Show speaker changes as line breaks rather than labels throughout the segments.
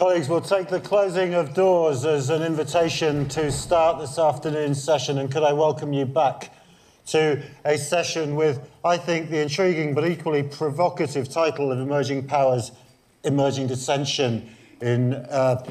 Colleagues, we'll take the closing of doors as an invitation to start this afternoon's session. And could I welcome you back to a session with, I think, the intriguing but equally provocative title of Emerging Powers, Emerging Dissension in uh,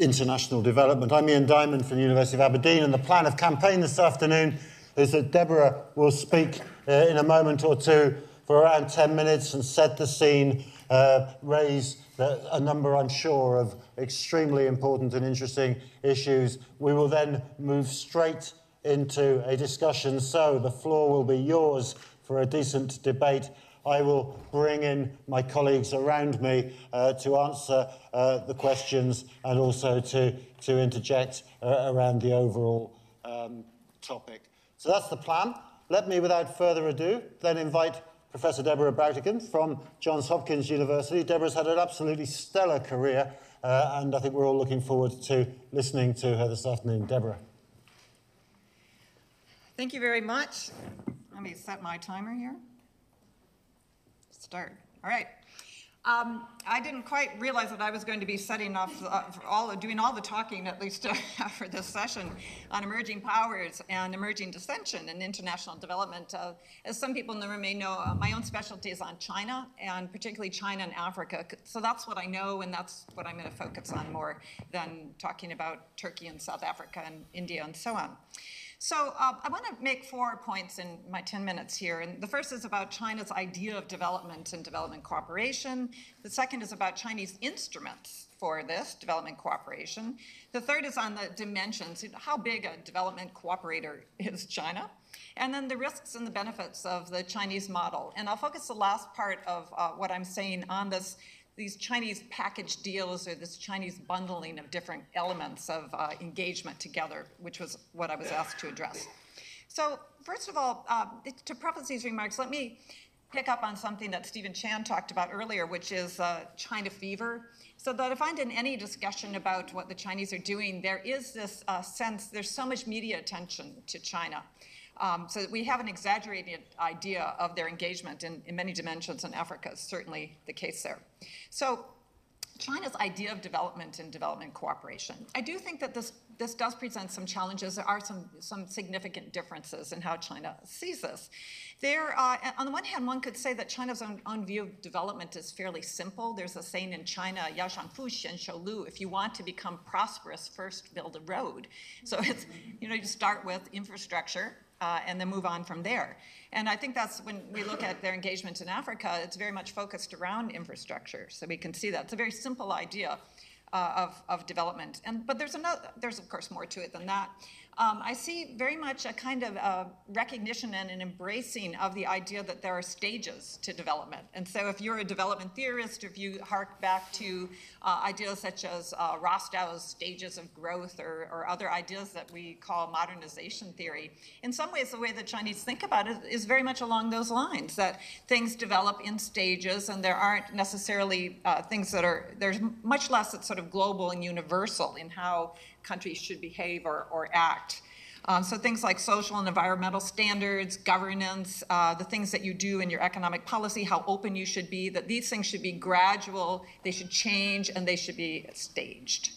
International Development. I'm Ian Diamond from the University of Aberdeen, and the plan of campaign this afternoon is that Deborah will speak uh, in a moment or two for around 10 minutes and set the scene, uh, raise a number, I'm sure, of extremely important and interesting issues. We will then move straight into a discussion. So the floor will be yours for a decent debate. I will bring in my colleagues around me uh, to answer uh, the questions and also to, to interject uh, around the overall um, topic. So that's the plan. Let me, without further ado, then invite Professor Deborah Bräutigam from Johns Hopkins University. Deborah's had an absolutely stellar career, uh, and I think we're all looking forward to listening to her this afternoon. Deborah.
Thank you very much. Let me set my timer here. Start. All right. Um, I didn't quite realize that I was going to be setting off uh, all doing all the talking, at least for this session, on emerging powers and emerging dissension and international development. Uh, as some people in the room may know, uh, my own specialty is on China, and particularly China and Africa. So that's what I know, and that's what I'm going to focus on more than talking about Turkey and South Africa and India and so on. So uh, I want to make four points in my 10 minutes here. And the first is about China's idea of development and development cooperation. The second is about Chinese instruments for this development cooperation. The third is on the dimensions. How big a development cooperator is China? And then the risks and the benefits of the Chinese model. And I'll focus the last part of uh, what I'm saying on this these Chinese package deals or this Chinese bundling of different elements of uh, engagement together, which was what I was asked to address. So first of all, uh, to preface these remarks, let me pick up on something that Stephen Chan talked about earlier, which is uh, China fever. So that I find in any discussion about what the Chinese are doing, there is this uh, sense, there's so much media attention to China. Um, so we have an exaggerated idea of their engagement in, in many dimensions, and Africa is certainly the case there. So China's idea of development and development cooperation. I do think that this, this does present some challenges. There are some, some significant differences in how China sees this. There, uh, on the one hand, one could say that China's own, own, view of development is fairly simple. There's a saying in China, Fu Xian Shou Lu, if you want to become prosperous, first build a road. So it's, you know, you start with infrastructure, uh, and then move on from there. And I think that's when we look at their engagement in Africa, it's very much focused around infrastructure. So we can see that. It's a very simple idea uh, of, of development. And, but there's, another, there's, of course, more to it than that um, I see very much a kind of uh, recognition and an embracing of the idea that there are stages to development. And so, if you're a development theorist, if you hark back to uh, ideas such as uh, Rostow's stages of growth or, or, other ideas that we call modernization theory, in some ways, the way the Chinese think about it is very much along those lines that things develop in stages and there aren't necessarily uh, things that are, there's much less that's sort of global and universal in how countries should behave or, or act. Um, so things like social and environmental standards, governance, uh, the things that you do in your economic policy, how open you should be, that these things should be gradual, they should change, and they should be staged.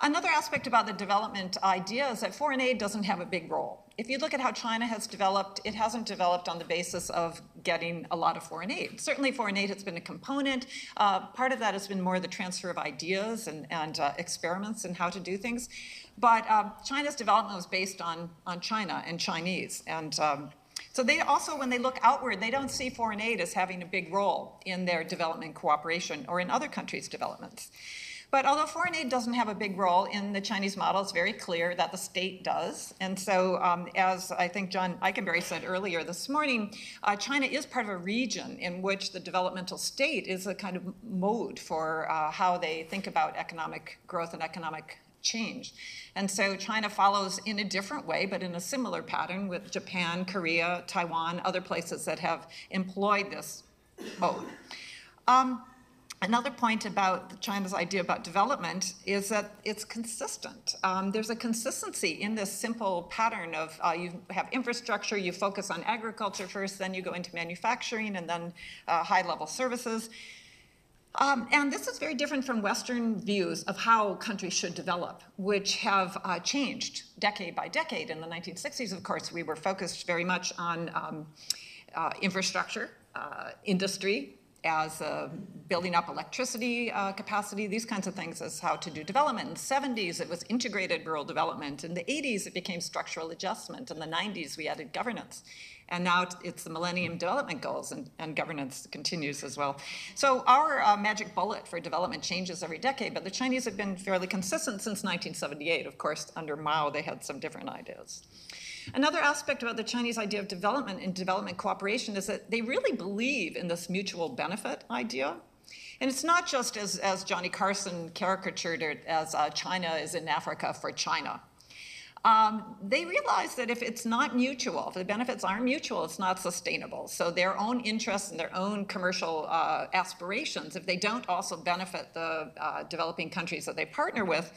Another aspect about the development idea is that foreign aid doesn't have a big role if you look at how China has developed, it hasn't developed on the basis of getting a lot of foreign aid. Certainly, foreign aid has been a component. Uh, part of that has been more the transfer of ideas and, and uh, experiments in how to do things. But uh, China's development was based on, on China and Chinese. And um, so they also, when they look outward, they don't see foreign aid as having a big role in their development cooperation or in other countries' developments. But although foreign aid doesn't have a big role in the Chinese model, it's very clear that the state does. And so, um, as I think John Ikenberry said earlier this morning, uh, China is part of a region in which the developmental state is a kind of mode for uh, how they think about economic growth and economic change. And so China follows in a different way, but in a similar pattern with Japan, Korea, Taiwan, other places that have employed this mode. Um, Another point about China's idea about development is that it's consistent. Um, there's a consistency in this simple pattern of uh, you have infrastructure, you focus on agriculture first, then you go into manufacturing, and then uh, high level services. Um, and this is very different from Western views of how countries should develop, which have uh, changed decade by decade. In the 1960s, of course, we were focused very much on um, uh, infrastructure, uh, industry, as uh, building up electricity uh, capacity, these kinds of things as how to do development. In the 70s, it was integrated rural development. In the 80s, it became structural adjustment. In the 90s, we added governance. And now it's the Millennium Development Goals, and, and governance continues as well. So our uh, magic bullet for development changes every decade, but the Chinese have been fairly consistent since 1978. Of course, under Mao, they had some different ideas. Another aspect about the Chinese idea of development and development cooperation is that they really believe in this mutual benefit idea. And it's not just as, as Johnnie Carson caricatured it as uh, China is in Africa for China. Um, they realize that if it's not mutual, if the benefits aren't mutual, it's not sustainable. So their own interests and their own commercial uh, aspirations, if they don't also benefit the uh, developing countries that they partner with,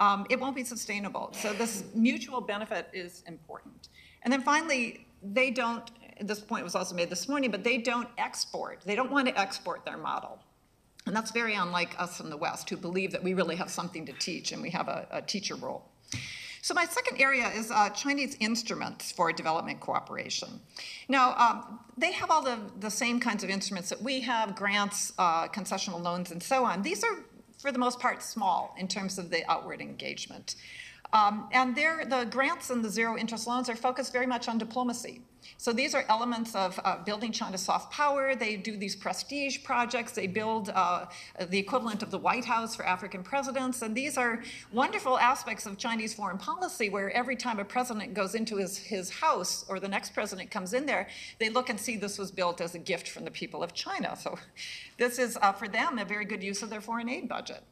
um, it won't be sustainable. So this mutual benefit is important. And then finally, they don't, this point was also made this morning, but they don't export. They don't want to export their model. And that's very unlike us in the West, who believe that we really have something to teach and we have a, a teacher role. So my second area is uh, Chinese instruments for development cooperation. Now, um, they have all the, the same kinds of instruments that we have, grants, uh, concessional loans, and so on. These are for the most part, small in terms of the outward engagement. Um, and the grants and the zero interest loans are focused very much on diplomacy. So these are elements of uh, building China's soft power. They do these prestige projects. They build uh, the equivalent of the White House for African presidents. And these are wonderful aspects of Chinese foreign policy where every time a president goes into his, his house or the next president comes in there, they look and see this was built as a gift from the people of China. So this is, uh, for them, a very good use of their foreign aid budget.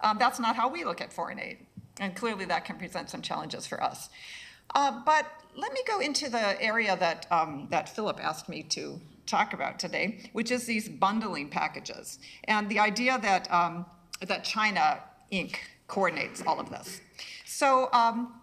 Um, that's not how we look at foreign aid. And clearly that can present some challenges for us. Uh, but let me go into the area that, um, that Philip asked me to talk about today, which is these bundling packages. And the idea that, um, that China Inc. coordinates all of this. So um,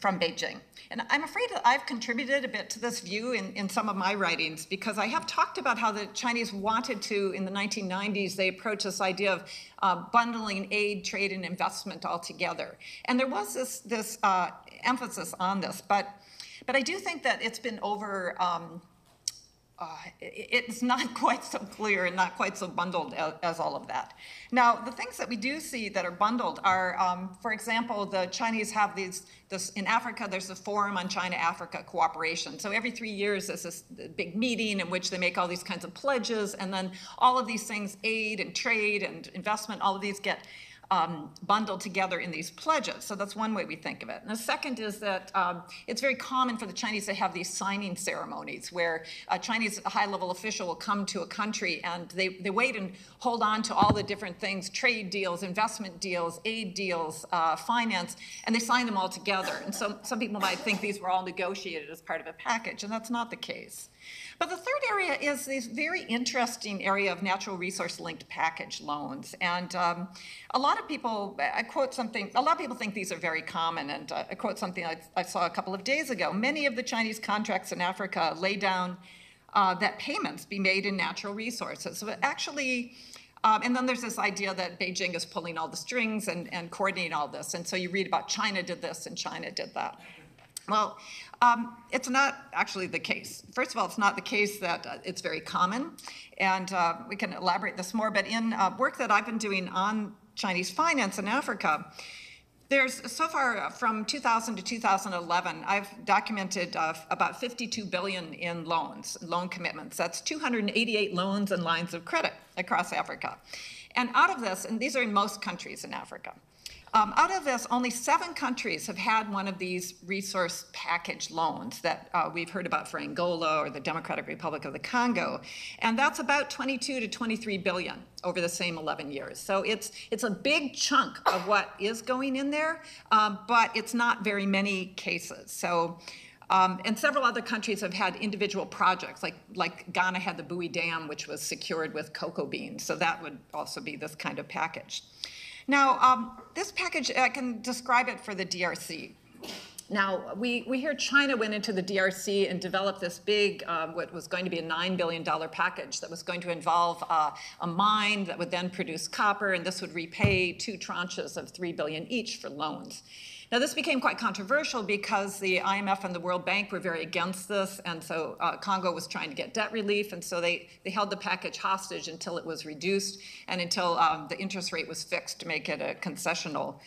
from Beijing. And I'm afraid that I've contributed a bit to this view in, in some of my writings because I have talked about how the Chinese wanted to, in the 1990s, they approached this idea of uh, bundling aid, trade, and investment all together. And there was this, this uh, emphasis on this, but, but I do think that it's been over. Um, uh, it's not quite so clear and not quite so bundled as, all of that. Now, the things that we do see that are bundled are, um, for example, the Chinese have these, this, in Africa, there's a Forum on China-Africa Cooperation. So every three years, there's this big meeting in which they make all these kinds of pledges, and then all of these things, aid and trade and investment, all of these get um, bundled together in these pledges. So that's one way we think of it. And the second is that um, it's very common for the Chinese to have these signing ceremonies where a Chinese high-level official will come to a country and they, they wait and hold on to all the different things, trade deals, investment deals, aid deals, uh, finance, and they sign them all together. And so some people might think these were all negotiated as part of a package, and that's not the case. But the third area is this very interesting area of natural resource linked package loans. And um, a lot of people, I quote something, a lot of people think these are very common. And uh, I quote something I, I, saw a couple of days ago. Many of the Chinese contracts in Africa lay down uh, that payments be made in natural resources. So actually, um, and then there's this idea that Beijing is pulling all the strings and, and coordinating all this. And so you read about China did this and China did that. Well, um, it's not actually the case. First of all, it's not the case that uh, it's very common, and uh, we can elaborate this more, but in uh, work that I've been doing on Chinese finance in Africa, there's so far uh, from 2000 to 2011, I've documented uh, about 52 billion in loans, loan commitments. That's 288 loans and lines of credit across Africa. And out of this, and these are in most countries in Africa, um, out of this, only seven countries have had one of these resource package loans that uh, we've heard about for Angola or the Democratic Republic of the Congo. And that's about 22 to 23 billion over the same 11 years. So it's, it's a big chunk of what is going in there, um, but it's not very many cases. So um, and several other countries have had individual projects, like, like Ghana had the Bui Dam, which was secured with cocoa beans. So that would also be this kind of package. Now, um, this package, I can describe it for the DRC. Now, we, we hear China went into the DRC and developed this big, uh, what was going to be a $9 billion package that was going to involve uh, a mine that would then produce copper, and this would repay two tranches of 3 billion each for loans. Now, this became quite controversial because the IMF and the World Bank were very against this, and so uh, Congo was trying to get debt relief, and so they, they held the package hostage until it was reduced and until um, the interest rate was fixed to make it a concessional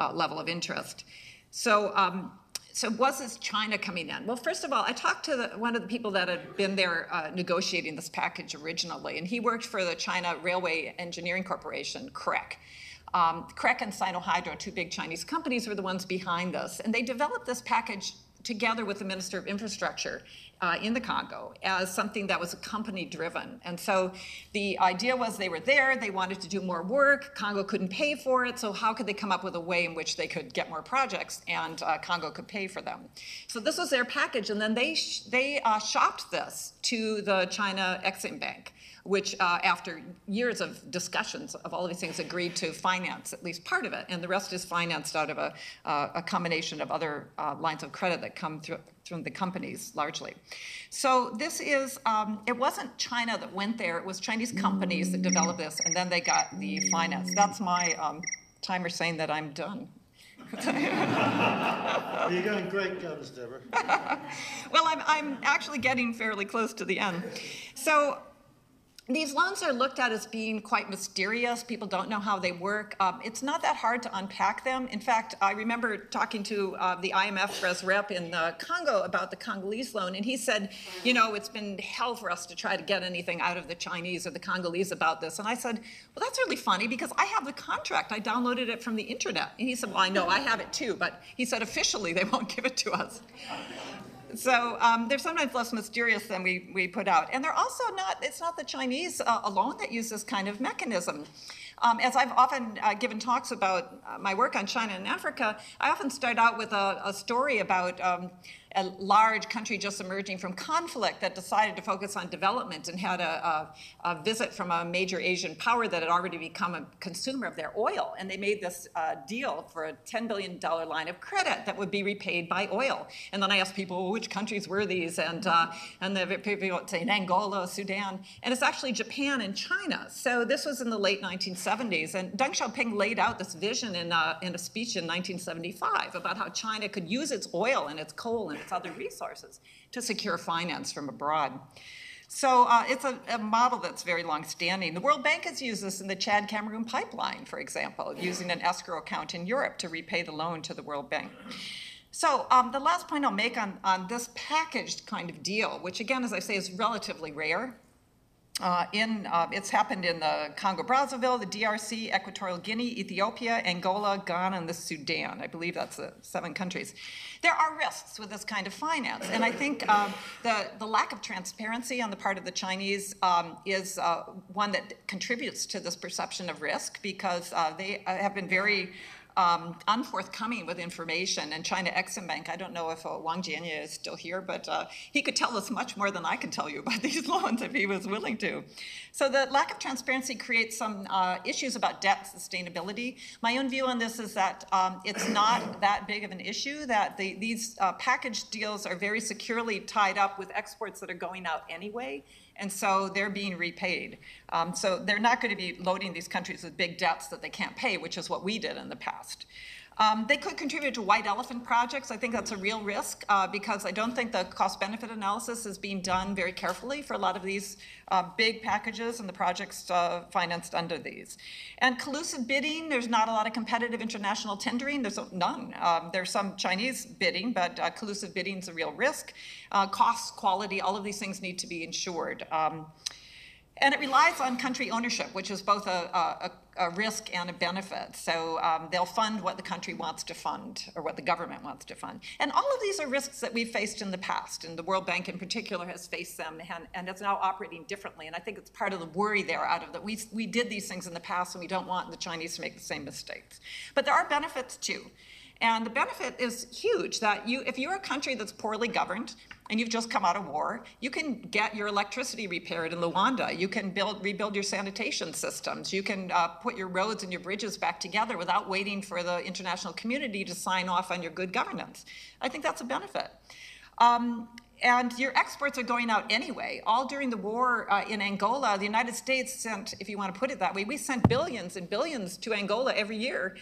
uh, level of interest. So, um, so was this China coming in? Well, first of all, I talked to the, one of the people that had been there uh, negotiating this package originally, and he worked for the China Railway Engineering Corporation, CREC. Um, CREC and Sinohydro, two big Chinese companies, were the ones behind this, and they developed this package together with the Minister of Infrastructure uh, in the Congo as something that was company driven. And so the idea was they were there, they wanted to do more work, Congo couldn't pay for it, so how could they come up with a way in which they could get more projects and uh, Congo could pay for them? So this was their package, and then they, sh- they uh, shopped this to the China Exim Bank which, uh, after years of discussions of all of these things, agreed to finance at least part of it, and the rest is financed out of a, uh, a combination of other uh, lines of credit that come through from the companies largely. So this is, um, it wasn't China that went there, it was Chinese companies that developed this, and then they got the finance. That's my um, timer saying that I'm done.
You're going great guns, Deborah.
well, I'm, I'm actually getting fairly close to the end. So these loans are looked at as being quite mysterious. People don't know how they work. Um, it's not that hard to unpack them. In fact, I remember talking to uh, the IMF res rep in uh, Congo about the Congolese loan, and he said, you know, it's been hell for us to try to get anything out of the Chinese or the Congolese about this. And I said, well, that's really funny because I have the contract. I downloaded it from the internet. And he said, well, I know, I have it too. But he said, officially, they won't give it to us. So um, they're sometimes less mysterious than we, we put out. And they're also not, it's not the Chinese uh, alone that use this kind of mechanism. Um, as I've often uh, given talks about uh, my work on China and Africa, I often start out with a, a story about um, a large country just emerging from conflict that decided to focus on development and had a, a, a, visit from a major Asian power that had already become a consumer of their oil. And they made this uh, deal for a $10 billion line of credit that would be repaid by oil. And then I asked people, well, which countries were these? And, uh, and the people would say Angola, Sudan. And it's actually Japan and China. So this was in the late 1970s. And Deng Xiaoping laid out this vision in, uh, in a speech in 1975 about how China could use its oil and its coal and its other resources to secure finance from abroad. So uh, it's a, a, model that's very long-standing. The World Bank has used this in the Chad-Cameroon pipeline, for example, using an escrow account in Europe to repay the loan to the World Bank. So um, the last point I'll make on, on this packaged kind of deal, which again, as I say, is relatively rare, uh, in, uh, it's happened in the Congo Brazzaville, the DRC, Equatorial Guinea, Ethiopia, Angola, Ghana, and the Sudan. I believe that's the seven countries. There are risks with this kind of finance, and I think um, the, the lack of transparency on the part of the Chinese um, is uh, one that contributes to this perception of risk because uh, they uh, have been very um, unforthcoming with information. And China Exim Bank, I don't know if uh, Wang Jianye is still here, but uh, he could tell us much more than I can tell you about these loans if he was willing to. So the lack of transparency creates some uh, issues about debt sustainability. My own view on this is that um, it's not that big of an issue, that the, these uh, package deals are very securely tied up with exports that are going out anyway and so they're being repaid. Um, so they're not going to be loading these countries with big debts that they can't pay, which is what we did in the past. Um, they could contribute to white elephant projects. I think that's a real risk uh, because I don't think the cost benefit analysis is being done very carefully for a lot of these uh, big packages and the projects uh, financed under these. And collusive bidding, there's not a lot of competitive international tendering. There's none. Um, there's some Chinese bidding, but uh, collusive bidding is a real risk. Uh, cost, quality, all of these things need to be ensured. Um, and it relies on country ownership, which is both a, a, a risk and a benefit. So um, they'll fund what the country wants to fund or what the government wants to fund. And all of these are risks that we've faced in the past, and the World Bank in particular has faced them and, and it's now operating differently. And I think it's part of the worry there out of that. We, we did these things in the past and we don't want the Chinese to make the same mistakes. But there are benefits too. And the benefit is huge that you, if you're a country that's poorly governed, and you've just come out of war, you can get your electricity repaired in Luanda. You can build, rebuild your sanitation systems. You can uh, put your roads and your bridges back together without waiting for the international community to sign off on your good governance. I think that's a benefit. Um, and your exports are going out anyway. All during the war uh, in Angola, the United States sent, if you want to put it that way, we sent billions and billions to Angola every year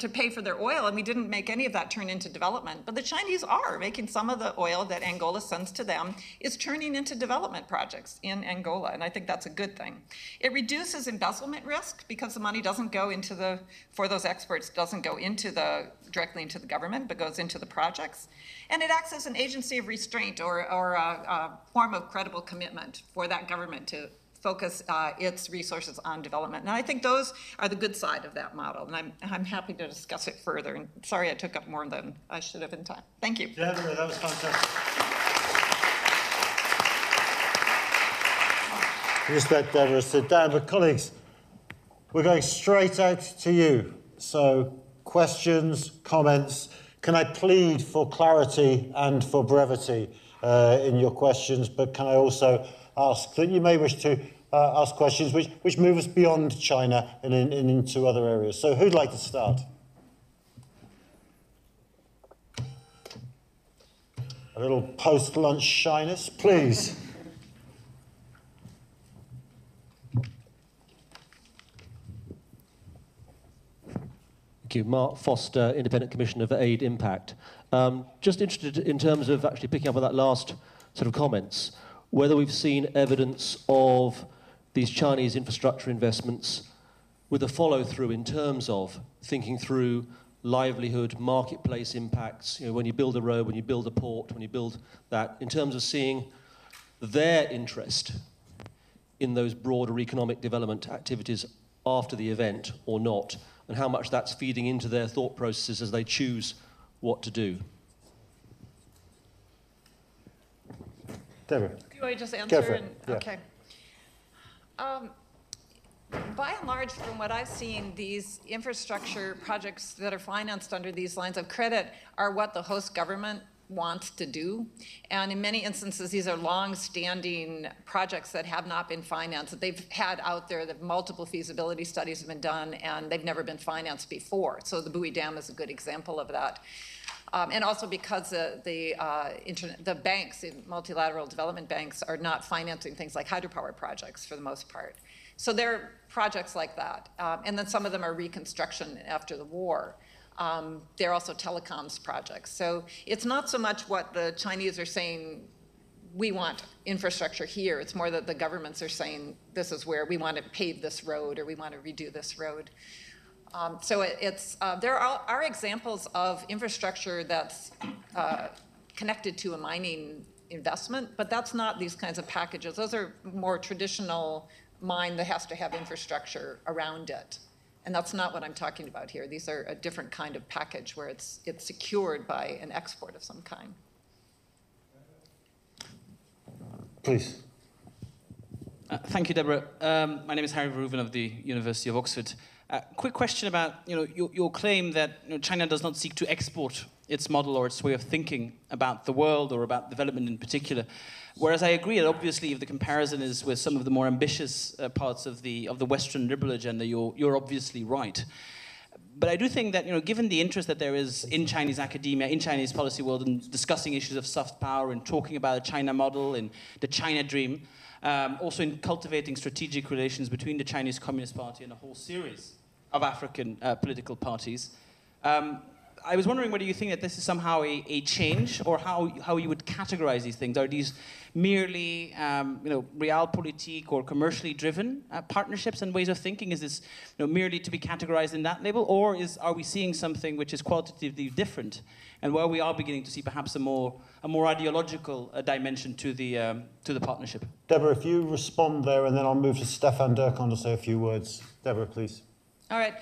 to pay for their oil, and we didn't make any of that turn into development. But the Chinese are making some of the oil that Angola sends to them is turning into development projects in Angola, and I think that's a good thing. It reduces embezzlement risk because the money doesn't go into the for those experts doesn't go into the directly into the government, but goes into the projects, and it acts as an agency of restraint or or a, a form of credible commitment for that government to focus uh, its resources on development. And I think those are the good side of that model. And I'm, I'm happy to discuss it further. And sorry I took up more than I should have in time. Thank you.
Deborah, that was fantastic. Just let Deborah sit down. But colleagues, we're going straight out to you. So questions, comments. Can I plead for clarity and for brevity uh, in your questions? But can I also ask that you may wish to uh, ask questions which, which move us beyond China and, in, and into other areas. So who'd like to start? A little post-lunch shyness, please.
Thank you. Mark Foster, Independent Commissioner for Aid Impact. Um, just interested in terms of actually picking up on that last sort of comments whether we've seen evidence of these Chinese infrastructure investments with a follow through in terms of thinking through livelihood, marketplace impacts. You know, when you build a road, when you build a port, when you build that, in terms of seeing their interest in those broader economic development activities after the event or not, and how much that's feeding into their thought processes as they choose what to do.
Deborah.
Do I just answer? and-
yeah.
Okay. Um, By and large, from what I've seen, these infrastructure projects that are financed under these lines of credit are what the host government wants to do. And in many instances, these are long-standing projects that have not been financed, that they've had out there, that multiple feasibility studies have been done, and they've never been financed before. So the Bui Dam is a good example of that. Um, and also because the the, uh, internet, the banks, the multilateral development banks, are not financing things like hydropower projects for the most part. So there are projects like that, um, and then some of them are reconstruction after the war. Um, they're also telecoms projects. So it's not so much what the Chinese are saying. We want infrastructure here. It's more that the governments are saying this is where we want to pave this road or we want to redo this road. Um, so it, it's, uh, there are, are, examples of infrastructure that's uh, connected to a mining investment, but that's not these kinds of packages. Those are more traditional mine that has to have infrastructure around it. And that's not what I'm talking about here. These are a different kind of package where it's, it's secured by an export of some kind.
Please.
Uh, thank you, Deborah. Um, my name is Harry Verhoeven of the University of Oxford. Uh, quick question about you know, your, your claim that you know, China does not seek to export its model or its way of thinking about the world or about development in particular. Whereas I agree that obviously if the comparison is with some of the more ambitious uh, parts of the, of the Western liberal agenda, you're, you're obviously right. But I do think that, you know, given the interest that there is in Chinese academia, in Chinese policy world, in discussing issues of soft power and talking about the China model and the China dream, um, also in cultivating strategic relations between the Chinese Communist Party and a whole series of African uh, political parties. Um, I was wondering whether you think that this is somehow a, a, change or how, how you would categorize these things. Are these merely um, you know, realpolitik or commercially driven uh, partnerships and ways of thinking? Is this you know, merely to be categorized in that label? Or is, are we seeing something which is qualitatively different and where we are beginning to see perhaps a more, a more ideological uh, dimension to the, um, to the partnership?
Deborah, if you respond there and then I'll move to Stefan Dercon to say a few words. Deborah, please.
All right.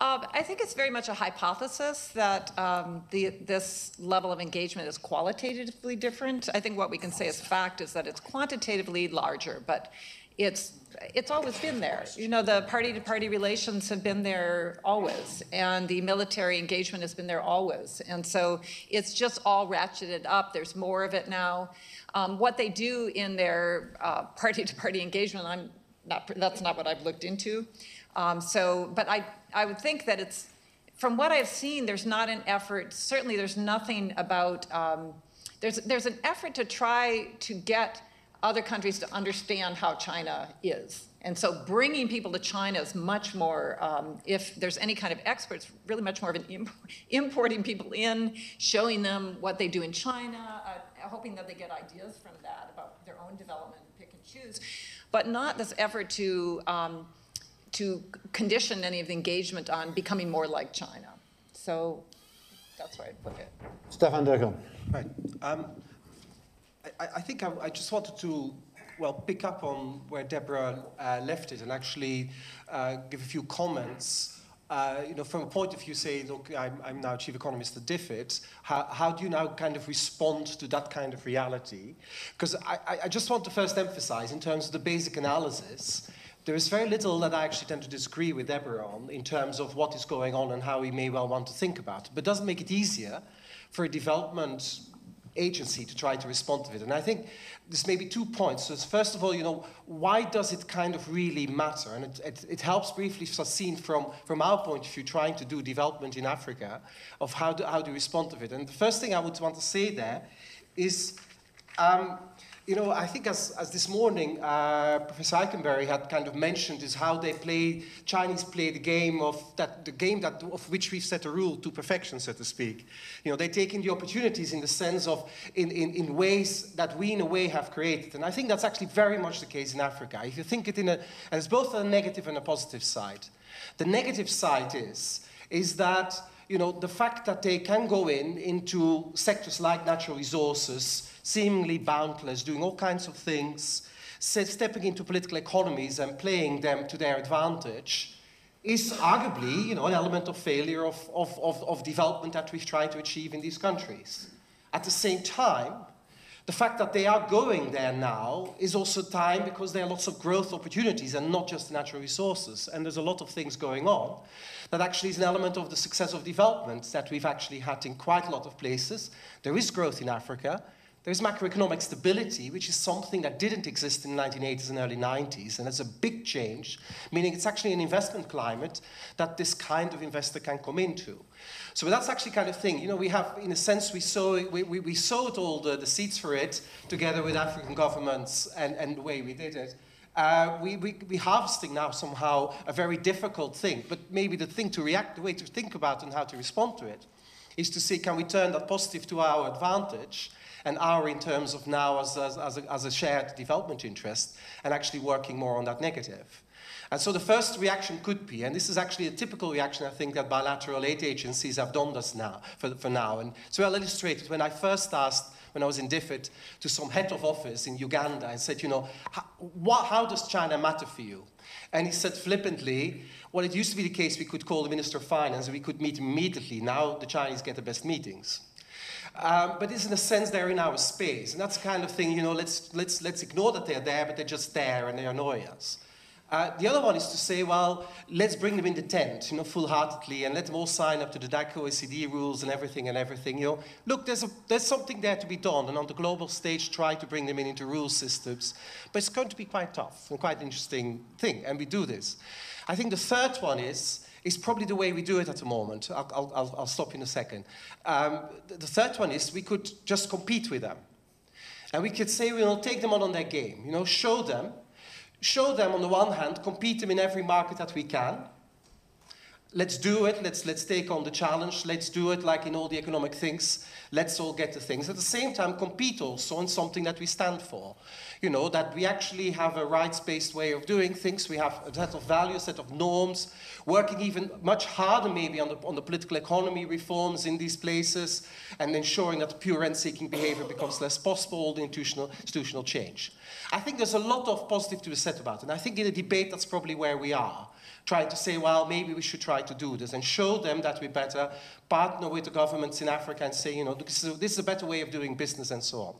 Um, I think it's very much a hypothesis that um, the, this level of engagement is qualitatively different. I think what we can say as fact is that it's quantitatively larger, but it's it's always been there. You know, the party-to-party relations have been there always, and the military engagement has been there always. And so it's just all ratcheted up. There's more of it now. Um, what they do in their uh, party-to-party engagement, I'm not. That's not what I've looked into. Um, so, but I I would think that it's from what I've seen, there's not an effort. Certainly, there's nothing about. Um, there's there's an effort to try to get other countries to understand how China is. And so bringing people to China is much more, um, if there's any kind of experts, really much more of an imp- importing people in, showing them what they do in China, uh, hoping that they get ideas from that about their own development, pick and choose, but not this effort to, um, to condition any of the engagement on becoming more like China. So that's where I'd put it.
Stefan Dercon.
Right. Um, I, I, think I, I, just wanted to, well, pick up on where Deborah uh, left it and actually uh, give a few comments. Uh, you know, from a point of view, say, look, I'm, I'm now chief economist at DFID. How, how, do you now kind of respond to that kind of reality? Because I, I just want to first emphasize, in terms of the basic analysis, there is very little that I actually tend to disagree with Deborah on in terms of what is going on and how we may well want to think about it. But it doesn't make it easier for a development agency to try to respond to it. And I think there's maybe two points. So first of all, you know, why does it kind of really matter? And it, it, it helps briefly seen from, from our point of view, trying to do development in Africa, of how do, how to respond to it. And the first thing I would want to say there is um, you know, I think as, as this morning uh, Professor Ikenberry had kind of mentioned is how they play, Chinese play the game of that, the game that, of which we've set a rule to perfection, so to speak. You know, they take in the opportunities in the sense of, in, in, in ways that we in a way have created. And I think that's actually very much the case in Africa. If you think it in a, and it's both a negative and a positive side. The negative side is, is that, you know, the fact that they can go in into sectors like natural resources, seemingly boundless, doing all kinds of things, stepping into political economies and playing them to their advantage, is arguably you know, an element of failure of, of, of, of development that we've tried to achieve in these countries. At the same time, the fact that they are going there now is also time because there are lots of growth opportunities and not just natural resources. And there's a lot of things going on that actually is an element of the success of development that we've actually had in quite a lot of places. There is growth in Africa. There's macroeconomic stability, which is something that didn't exist in the 1980s and early 90s, and it's a big change, meaning it's actually an investment climate that this kind of investor can come into. So that's actually kind of thing. You know, we have, in a sense, we, sow, we, we, we sowed all the, the seeds for it together with African governments and, and the way we did it. Uh, we, we, we harvesting now somehow a very difficult thing, but maybe the thing to react, the way to think about and how to respond to it is to see can we turn that positive to our advantage and our in terms of now as, as, as, a, as a shared development interest and actually working more on that negative. And so the first reaction could be, and this is actually a typical reaction I think that bilateral aid agencies have done this now, for, for now. And it's well illustrated when I first asked when I was in DFID to some head of office in Uganda and said, you know, how, what, how does China matter for you? And he said flippantly, well, it used to be the case we could call the Minister of Finance and we could meet immediately. Now the Chinese get the best meetings. Um, but it's in a sense they're in our space. And that's the kind of thing, you know, let's, let's, let's ignore that they're there, but they're just there and they annoy us. Uh, the other one is to say, well, let's bring them in the tent, you know, full-heartedly, and let them all sign up to the DAC OECD rules and everything and everything. You know, look, there's, a, there's something there to be done, and on the global stage, try to bring them in into rule systems. But it's going to be quite tough and quite interesting thing, and we do this. I think the third one is is probably the way we do it at the moment. I'll, I'll, I'll stop in a second. Um, the, the third one is we could just compete with them. And we could say we'll take them on on their game, you know, show them, show them on the one hand, compete them in every market that we can, let's do it, let's, let's take on the challenge, let's do it like in all the economic things, let's all get the things. At the same time, compete also on something that we stand for. You know, that we actually have a rights-based way of doing things, we have a set of values, set of norms, working even much harder maybe on the, on the political economy reforms in these places, and ensuring that pure rent-seeking behavior becomes less possible, all the institutional, institutional change. I think there's a lot of positive to be said about it, and I think in a debate that's probably where we are trying to say, well, maybe we should try to do this and show them that we better partner with the governments in Africa and say, you know, this is, this is a better way of doing business and so on.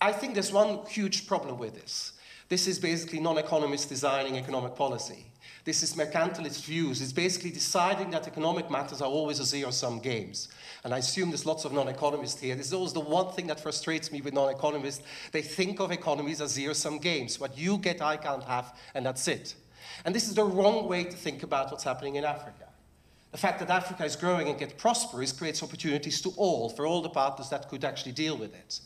I think there's one huge problem with this. This is basically non-economists designing economic policy. This is mercantilist views. It's basically deciding that economic matters are always a zero-sum games. And I assume there's lots of non-economists here. This is always the one thing that frustrates me with non-economists. They think of economies as zero-sum games. What you get, I can't have, and that's it. And this is the wrong way to think about what's happening in Africa. The fact that Africa is growing and gets prosperous creates opportunities to all, for all the partners that could actually deal with it.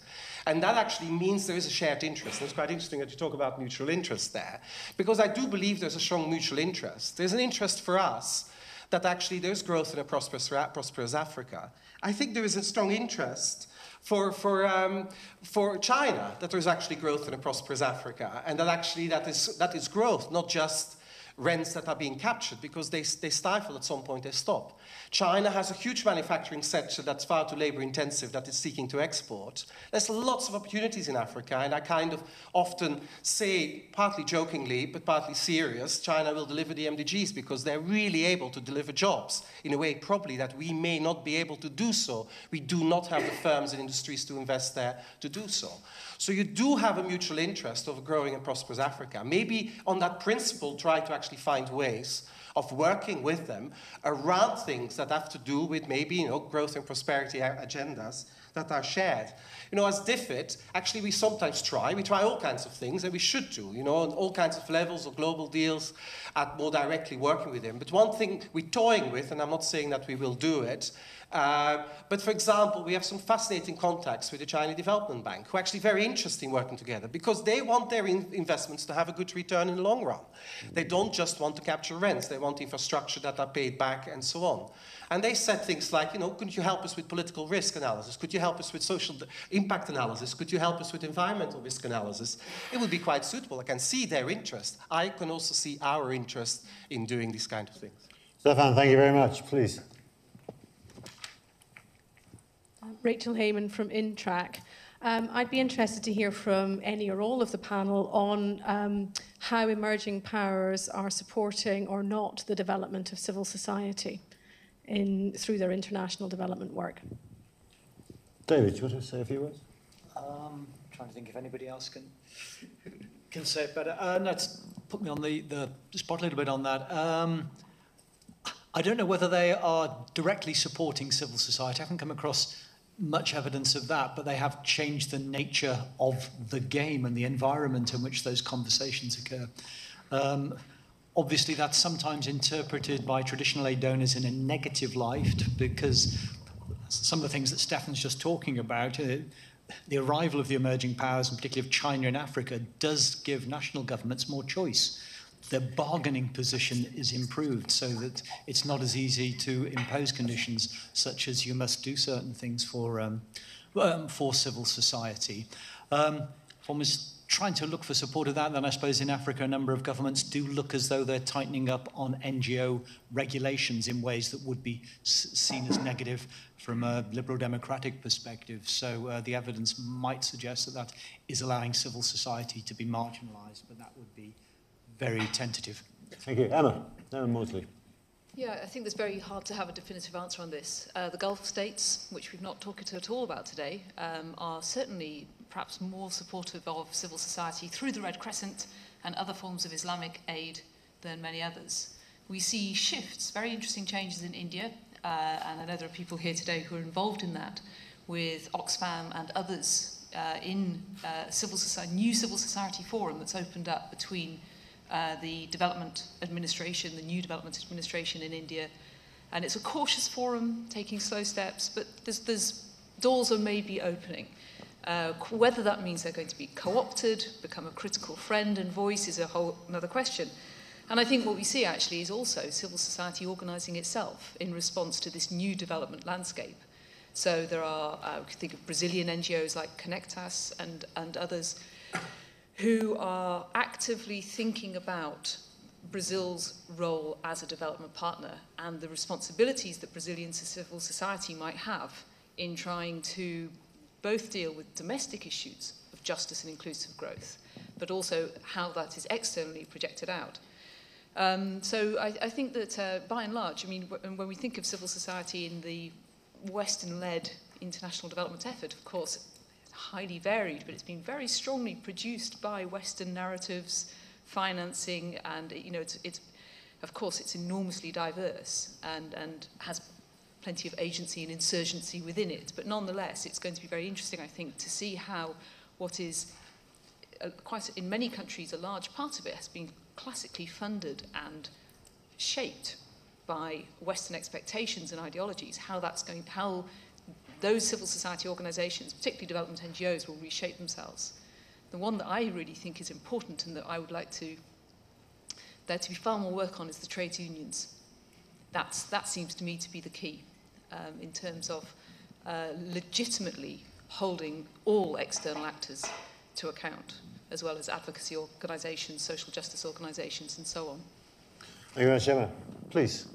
And that actually means there is a shared interest. And it's quite interesting that you talk about mutual interest there, because I do believe there's a strong mutual interest. There's an interest for us that actually there's growth in a prosperous, prosperous Africa. I think there is a strong interest for, for, um, for China that there's actually growth in a prosperous Africa, and that actually that is, that is growth, not just rents that are being captured because they, they stifle at some point, they stop. China has a huge manufacturing sector that's far too labor intensive that is seeking to export. There's lots of opportunities in Africa, and I kind of often say, partly jokingly, but partly serious, China will deliver the MDGs because they're really able to deliver jobs in a way probably that we may not be able to do so. We do not have the firms and industries to invest there to do so. So you do have a mutual interest of growing and prosperous Africa. Maybe on that principle, try to actually find ways of working with them around things that have to do with maybe you know, growth and prosperity agendas that are shared. You know, as DFID, actually we sometimes try, we try all kinds of things, and we should do, you know, on all kinds of levels of global deals at more directly working with them. But one thing we're toying with, and I'm not saying that we will do it, uh, but for example, we have some fascinating contacts with the China Development Bank, who are actually very interested in working together because they want their in investments to have a good return in the long run. They don't just want to capture rents, they want infrastructure that are paid back and so on. And they said things like, you know, couldn't you help us with political risk analysis? Could you help us with social impact analysis? Could you help us with environmental risk analysis? It would be quite suitable. I can see their interest. I can also see our interest in doing these kind of things.
Stefan, thank you very much. Please.
Rachel Hayman from INTRAC. Um, I'd be interested to hear from any or all of the panel on um, how emerging powers are supporting or not the development of civil society in, through their international development work.
David, do you want to say a few words?
Um, trying to think if anybody else can can say it better. Uh, let's put me on the, the spot a little bit on that. Um, I don't know whether they are directly supporting civil society. I haven't come across much evidence of that, but they have changed the nature of the game and the environment in which those conversations occur. Um, obviously, that's sometimes interpreted by traditional aid donors in a negative light because some of the things that Stefan's just talking about, uh, the arrival of the emerging powers, and particularly of China and Africa, does give national governments more choice their bargaining position is improved so that it's not as easy to impose conditions such as you must do certain things for, um, um, for civil society. Um, almost trying to look for support of that, then I suppose in Africa a number of governments do look as though they're tightening up on NGO regulations in ways that would be seen as negative from a liberal democratic perspective. So uh, the evidence might suggest that that is allowing civil society to be marginalized, but that would be very tentative.
Thank you. Emma, Emma Mawdsley.
Yeah, I think it's very hard to have a definitive answer on this. Uh, the Gulf states, which we've not talked at all about today, um, are certainly perhaps more supportive of civil society through the Red Crescent and other forms of Islamic aid than many others. We see shifts, very interesting changes in India, uh, and I know there are people here today who are involved in that, with Oxfam and others uh, in uh, civil society, new civil society forum that's opened up between uh, the development administration, the new development administration in India. And it's a cautious forum, taking slow steps, but there's, there's doors are maybe opening. Uh, whether that means they're going to be co-opted, become a critical friend and voice is a whole another question. And I think what we see actually is also civil society organising itself in response to this new development landscape. So there are, uh, we think of Brazilian NGOs like Conectas and, and others who are actively thinking about Brazil's role as a development partner and the responsibilities that Brazilian civil society might have in trying to both deal with domestic issues of justice and inclusive growth, but also how that is externally projected out. Um, so I, I think that uh, by and large, I mean, when we think of civil society in the Western-led international development effort, of course, highly varied, but it's been very strongly produced by Western narratives, financing, and you know, it's, it's of course, it's enormously diverse and, and has plenty of agency and insurgency within it. But nonetheless, it's going to be very interesting, I think, to see how what is uh, quite in many countries, a large part of it has been classically funded and shaped by Western expectations and ideologies, how that's going, how those civil society organizations, particularly development NGOs, will reshape themselves. The one that I really think is important and that I would like to there to be far more work on is the trade unions. That's, that seems to me to be the key um, in terms of uh, legitimately holding all external actors to account, as well as advocacy organisations, social justice organisations, and so on.
Thank you very much, Emma. Please.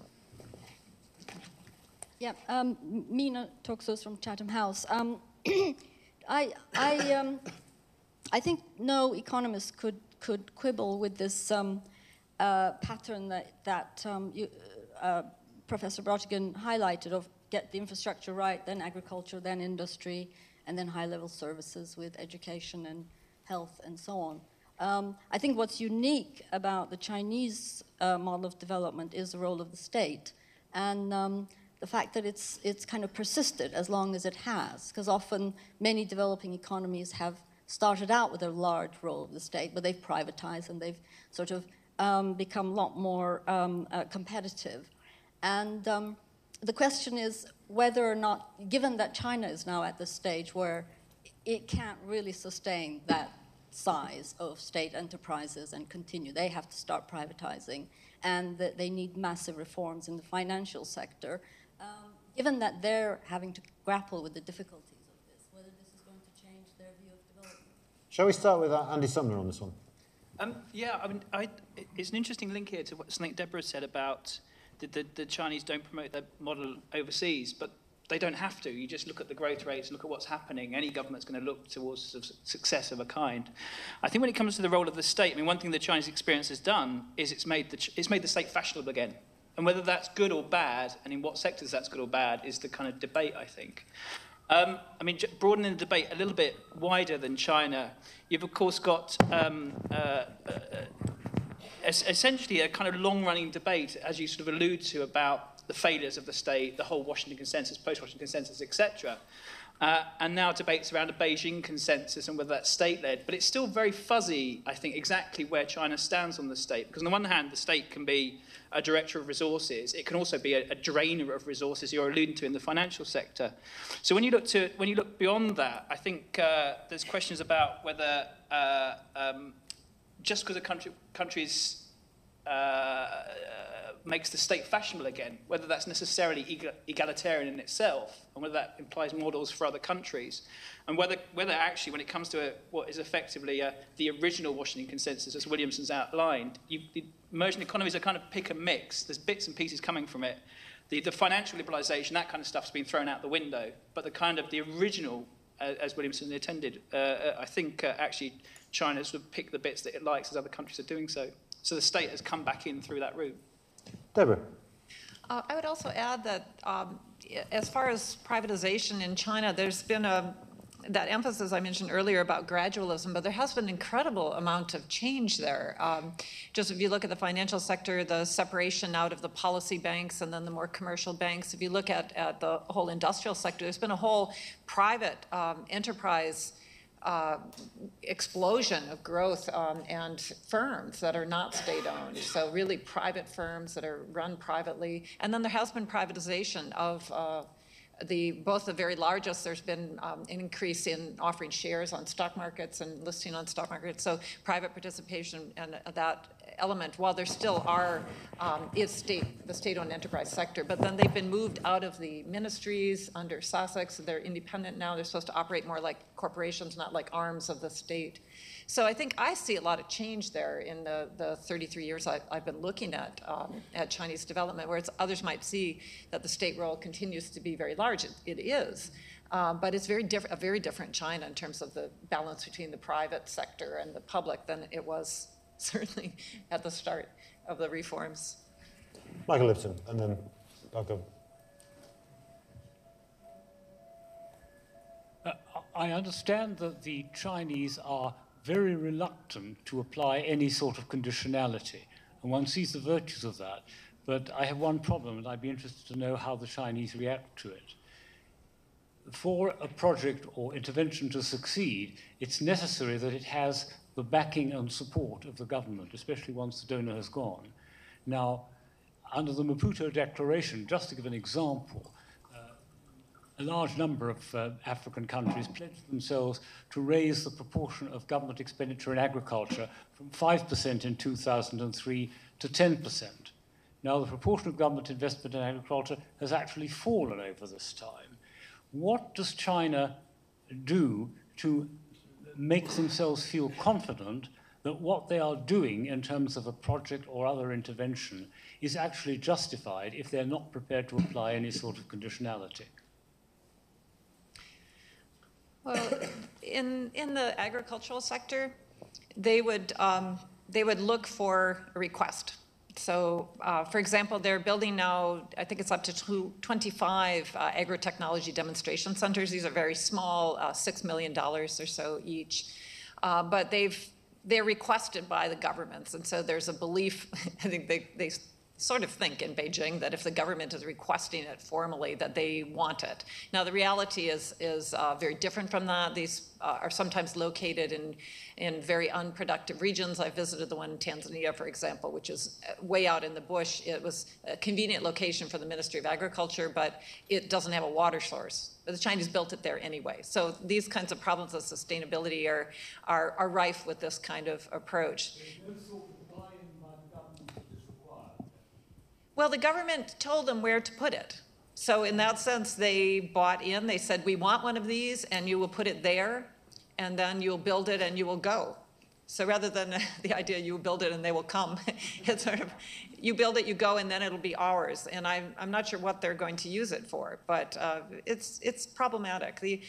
Yeah, um, Mina Toxos from Chatham House. Um, I, I, um, I think no economist could, could quibble with this um, uh, pattern that, that um, you, uh, Professor Bräutigam highlighted of get the infrastructure right, then agriculture, then industry, and then high-level services with education and health and so on. Um, I think what's unique about the Chinese uh, model of development is the role of the state and um, the fact that it's, it's kind of persisted as long as it has, because often many developing economies have started out with a large role of the state, but they've privatized and they've sort of um, become a lot more um, uh, competitive. And um, the question is whether or not, given that China is now at the stage where it can't really sustain that size of state enterprises and continue, they have to start privatizing, and that they need massive reforms in the financial sector. Um, given that they're having to grapple with the difficulties of this, whether this is going to change their view of development.
Shall we start with uh, Andy Sumner on this one?
Um, yeah, I mean, I, it's an interesting link here to what something Deborah said about the, the, the Chinese don't promote their model overseas, but they don't have to. You just look at the growth rates, look at what's happening. Any government's going to look towards success of a kind. I think when it comes to the role of the state, I mean, one thing the Chinese experience has done is it's made the, it's made the state fashionable again. And whether that's good or bad, and in what sectors that's good or bad, is the kind of debate, I think. Um, I mean, broadening the debate a little bit wider than China, you've of course got um, uh, uh, essentially a kind of long-running debate, as you sort of allude to, about the failures of the state, the whole Washington consensus, post-Washington consensus, etc. Uh, and now debates around a Beijing consensus and whether that's state-led. But it's still very fuzzy, I think, exactly where China stands on the state. Because on the one hand, the state can be a director of resources. It can also be a, a drainer of resources you're alluding to in the financial sector. So when you look, to, when you look beyond that, I think uh, there's questions about whether uh, um, just because a country, country's uh, makes the state fashionable again, whether that's necessarily egalitarian in itself, and whether that implies models for other countries, and whether, whether actually, when it comes to a, what is effectively a, the original Washington consensus, as Williamson's outlined, you, the emerging economies are kind of pick and mix. There's bits and pieces coming from it. The, the financial liberalisation, that kind of stuff's been thrown out the window, but the kind of the original, uh, as Williamson intended, uh, uh, I think uh, actually China sort of picked the bits that it likes as other countries are doing so. So the state has come back in through that route.
Deborah.
Uh, I would also add that um, as far as privatization in China, there's been a that emphasis I mentioned earlier about gradualism, but there has been an incredible amount of change there. Um, just if you look at the financial sector, the separation out of the policy banks and then the more commercial banks, if you look at, at the whole industrial sector, there's been a whole private um, enterprise uh, explosion of growth um, and firms that are not state-owned. So really private firms that are run privately. And then there has been privatization of uh, the both the very largest, there's been um, an increase in offering shares on stock markets and listing on stock markets. So private participation and that element, while there still are, um, is state, the state-owned enterprise sector, but then they've been moved out of the ministries under SASAC. They're independent now. They're supposed to operate more like corporations, not like arms of the state. So I think I see a lot of change there in the, the 33 years I've, I've been looking at, um, at Chinese development, whereas others might see that the state role continues to be very large. it, it is. Um, but it's very diff- a very different China in terms of the balance between the private sector and the public than it was certainly at the start of the reforms.
Michael Lipton, and then I'll.
Uh, I understand that the Chinese are very reluctant to apply any sort of conditionality, and one sees the virtues of that. But I have one problem, and I'd be interested to know how the Chinese react to it. For a project or intervention to succeed, it's necessary that it has the backing and support of the government, especially once the donor has gone. Now, under the Maputo Declaration, just to give an example, a large number of uh, African countries pledged themselves to raise the proportion of government expenditure in agriculture from 5% in 2003 to 10%. Now, the proportion of government investment in agriculture has actually fallen over this time. What does China do to make themselves feel confident that what they are doing in terms of a project or other intervention is actually justified if they're not prepared to apply any sort of conditionality?
Well, in, in the agricultural sector, they would, um, they would look for a request. So, uh, for example, they're building now, I think it's up to 25 uh, agri-technology demonstration centers. These are very small, uh, $6 million or so each. Uh, but they've, they're requested by the governments. And so there's a belief, I think they, they sort of think in Beijing that if the government is requesting it formally, that they want it. Now, the reality is, is uh, very different from that. These uh, are sometimes located in, in very unproductive regions. I visited the one in Tanzania, for example, which is uh, way out in the bush. It was a convenient location for the Ministry of Agriculture, but it doesn't have a water source. But the Chinese built it there anyway. So these kinds of problems of sustainability are, are, are rife with this kind of approach. Well, the government told them where to put it. So in that sense, they bought in. They said, we want one of these, and you will put it there, and then you'll build it, and you will go. So rather than the idea you build it and they will come, it's sort of, you build it, you go, and then it'll be ours. And I'm, I'm not sure what they're going to use it for, but uh, it's, it's problematic. The,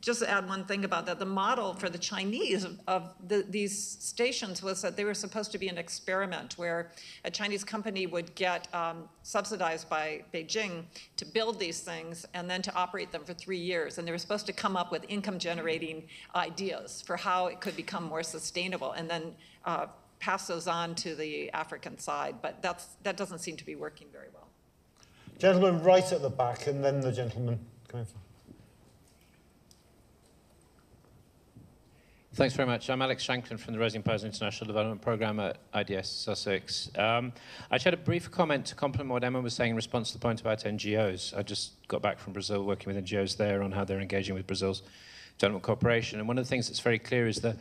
just to add one thing about that, the model for the Chinese of, of the, these stations was that they were supposed to be an experiment where a Chinese company would get um, subsidized by Beijing to build these things and then to operate them for three years. And they were supposed to come up with income generating ideas for how it could become more sustainable and then uh, pass those on to the African side. But that's, that doesn't seem to be working very well.
Gentleman right at the back and then the gentleman coming from.
Thanks very much. I'm Alex Shankland from the Rising Powers International Development Programme at IDS Sussex. Um, I just had a brief comment to complement what Emma was saying in response to the point about NGOs. I just got back from Brazil working with NGOs there on how they're engaging with Brazil's development cooperation. And one of the things that's very clear is the,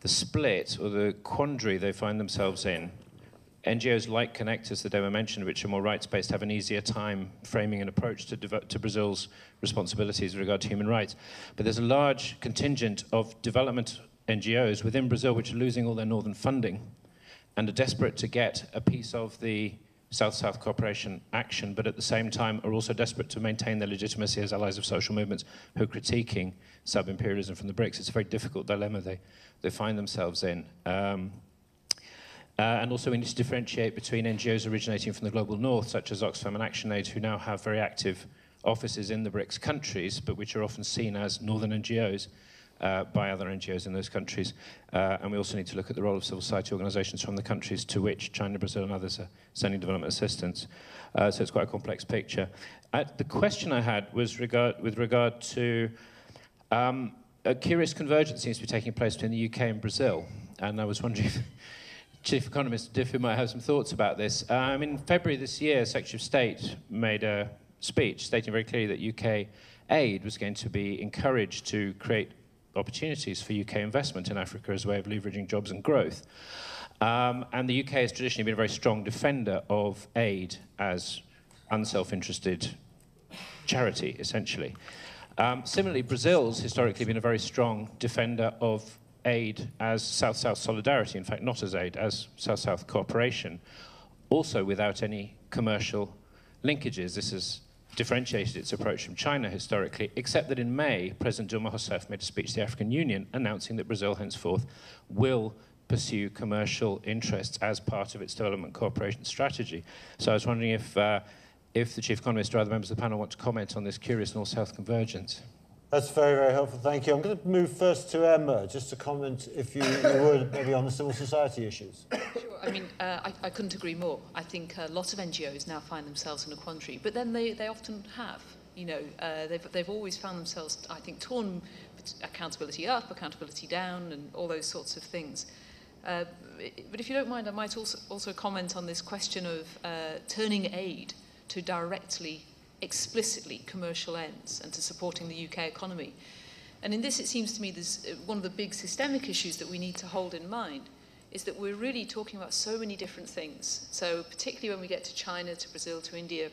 the split or the quandary they find themselves in. NGOs like Conectas that Emma mentioned, which are more rights-based, have an easier time framing an approach to, to Brazil's responsibilities with regard to human rights. But there's a large contingent of development NGOs within Brazil which are losing all their northern funding and are desperate to get a piece of the South-South cooperation action, but at the same time are also desperate to maintain their legitimacy as allies of social movements who are critiquing sub-imperialism from the BRICS. It's a very difficult dilemma they, they find themselves in. Um, uh, and also we need to differentiate between NGOs originating from the global north, such as Oxfam and ActionAid, who now have very active offices in the BRICS countries, but which are often seen as northern NGOs, uh, by other NGOs in those countries. Uh, and we also need to look at the role of civil society organizations from the countries to which China, Brazil, and others are sending development assistance. Uh, so it's quite a complex picture. Uh, the question I had was regard, with regard to um, a curious convergence seems to be taking place between the UK and Brazil. And I was wondering if Chief Economist DFID might have some thoughts about this. Um, in February this year, Secretary of State made a speech stating very clearly that UK aid was going to be encouraged to create opportunities for UK investment in Africa as a way of leveraging jobs and growth. Um, and the UK has traditionally been a very strong defender of aid as unself-interested charity, essentially. Um, similarly, Brazil's historically been a very strong defender of aid as South-South solidarity, in fact, not as aid, as South-South cooperation, also without any commercial linkages. This is differentiated its approach from China historically, except that in May, President Dilma Rousseff made a speech to the African Union announcing that Brazil henceforth will pursue commercial interests as part of its development cooperation strategy. So I was wondering if, uh, if the Chief Economist or other members of the panel want to comment on this curious North-South convergence.
That's very, very helpful. Thank you. I'm going to move first to Emma, just to comment, if you, you would, maybe on the civil society issues.
Sure. I mean, uh, I, I couldn't agree more. I think a lot of NGOs now find themselves in a quandary, but then they, they often have. You know, uh, they've, they've always found themselves, I think, torn accountability up, accountability down, and all those sorts of things. Uh, but if you don't mind, I might also, also comment on this question of uh, turning aid to directly explicitly commercial ends and to supporting the UK economy. And in this, it seems to me, there's uh, one of the big systemic issues that we need to hold in mind is that we're really talking about so many different things. So particularly when we get to China, to Brazil, to India,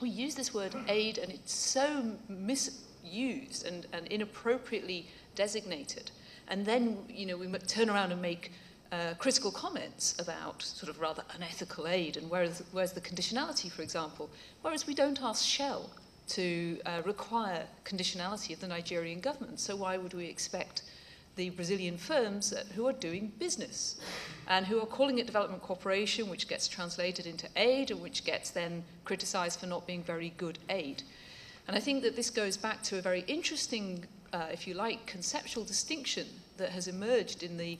we use this word aid and it's so misused and, and inappropriately designated. And then, you know, we turn around and make uh, critical comments about sort of rather unethical aid and where's, where's the conditionality, for example, whereas we don't ask Shell to uh, require conditionality of the Nigerian government. So why would we expect the Brazilian firms who are doing business and who are calling it development cooperation, which gets translated into aid and which gets then criticized for not being very good aid. And I think that this goes back to a very interesting, uh, if you like, conceptual distinction that has emerged in the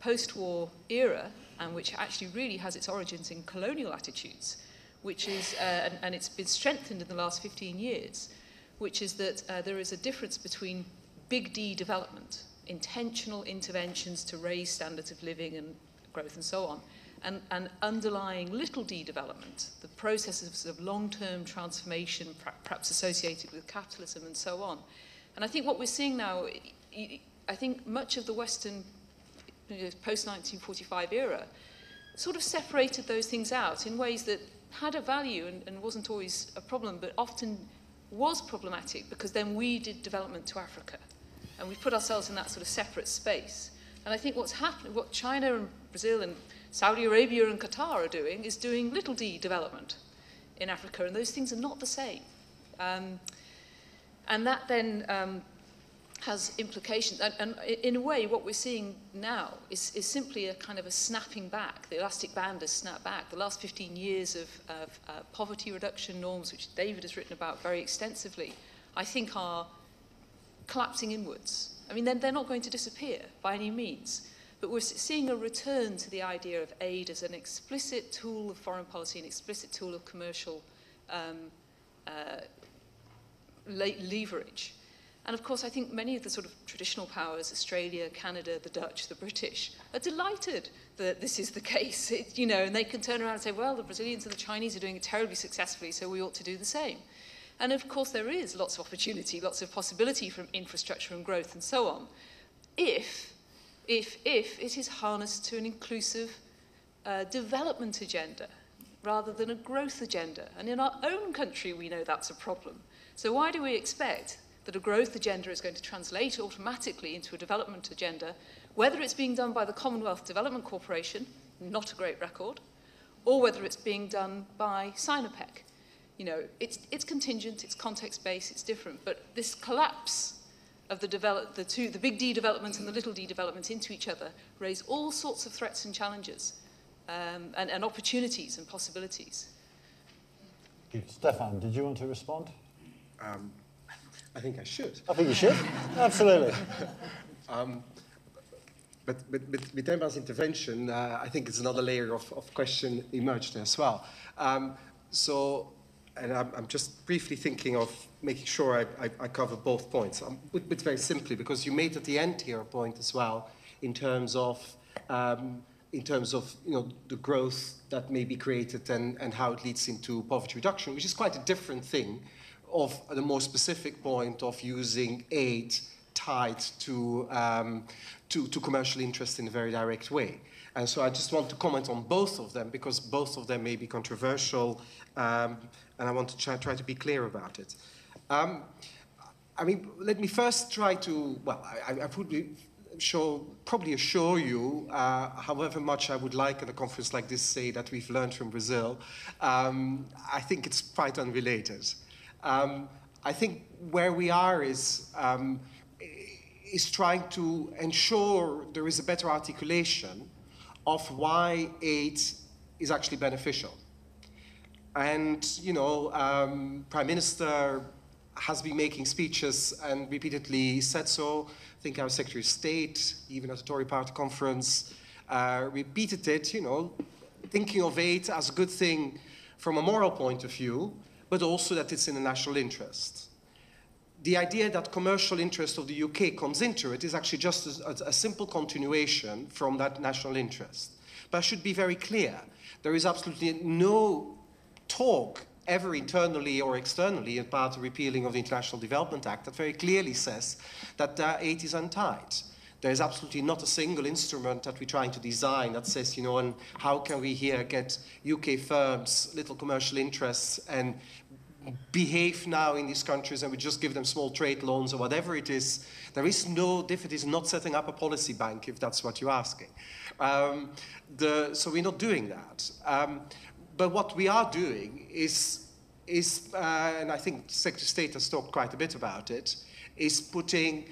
post-war era and which actually really has its origins in colonial attitudes, which is, uh, and, and, it's been strengthened in the last 15 years, which is that uh, there is a difference between big D development, intentional interventions to raise standards of living and growth and so on, and, and underlying little d development, the processes of long-term transformation, perhaps associated with capitalism and so on. And I think what we're seeing now, I think much of the Western post-1945 era, sort of separated those things out in ways that had a value and, and wasn't always a problem, but often was problematic because then we did development to Africa. And we put ourselves in that sort of separate space. And I think what's happening, what China and Brazil and Saudi Arabia and Qatar are doing is doing little d development in Africa, and those things are not the same. Um, and that then um, has implications. And, and, in a way, what we're seeing now is, is, simply a kind of a snapping back. The elastic band has snapped back. The last 15 years of, of uh, poverty reduction norms, which David has written about very extensively, I think are collapsing inwards. I mean, they're, they're not going to disappear by any means. But we're seeing a return to the idea of aid as an explicit tool of foreign policy, an explicit tool of commercial um, uh, leverage. And of course, I think many of the sort of traditional powers, Australia, Canada, the Dutch, the British, are delighted that this is the case. It, you know, and they can turn around and say, well, the Brazilians and the Chinese are doing it terribly successfully, so we ought to do the same. And of course, there is lots of opportunity, lots of possibility from infrastructure and growth and so on, if, if, if it is harnessed to an inclusive uh, development agenda rather than a growth agenda. And in our own country, we know that's a problem. So why do we expect that a growth agenda is going to translate automatically into a development agenda, whether it's being done by the Commonwealth Development Corporation, not a great record, or whether it's being done by Sinopec. You know, it's, it's contingent, it's context-based, it's different, but this collapse of the, develop, the, two, the big D development and the little d development into each other raise all sorts of threats and challenges um, and, and opportunities and possibilities.
Stefan, did you want to respond?
Um, I think I should.
I think you should. Absolutely.
Um, but, but, but with Emma's intervention, uh, I think it's another layer of, of question emerged as well. Um, so, and I'm, I'm, just briefly thinking of making sure I, I, I cover both points. Um, but, but, very simply, because you made at the end here a point as well in terms of um, in terms of you know the growth that may be created and, and how it leads into poverty reduction, which is quite a different thing of the more specific point of using aid tied to, um, to, to commercial interest in a very direct way. And so I just want to comment on both of them because both of them may be controversial um, and I want to try, try, to be clear about it. Um, I mean, let me first try to, well, I, I would show, probably assure you, uh, however much I would like at a conference like this say that we've learned from Brazil, um, I think it's quite unrelated. Um, I think where we are is, um, is trying to ensure there is a better articulation of why aid is actually beneficial. And, you know, um, Prime Minister has been making speeches and repeatedly said so. I think our Secretary of State, even at the Tory Party conference, uh, repeated it, you know, thinking of aid as a good thing from a moral point of view, but also that it's in the national interest. The idea that commercial interest of the UK comes into it is actually just a, a, simple continuation from that national interest. But I should be very clear. There is absolutely no talk ever internally or externally of the repealing of the International Development Act that very clearly says that uh, aid is untied. There is absolutely not a single instrument that we're trying to design that says, you know, and how can we here get UK firms, little commercial interests, and behave now in these countries and we just give them small trade loans or whatever it is. There is no difficulty in not setting up a policy bank if that's what you're asking. Um, the, so we're not doing that. Um, but what we are doing is, is uh, and I think Secretary State has talked quite a bit about it, is putting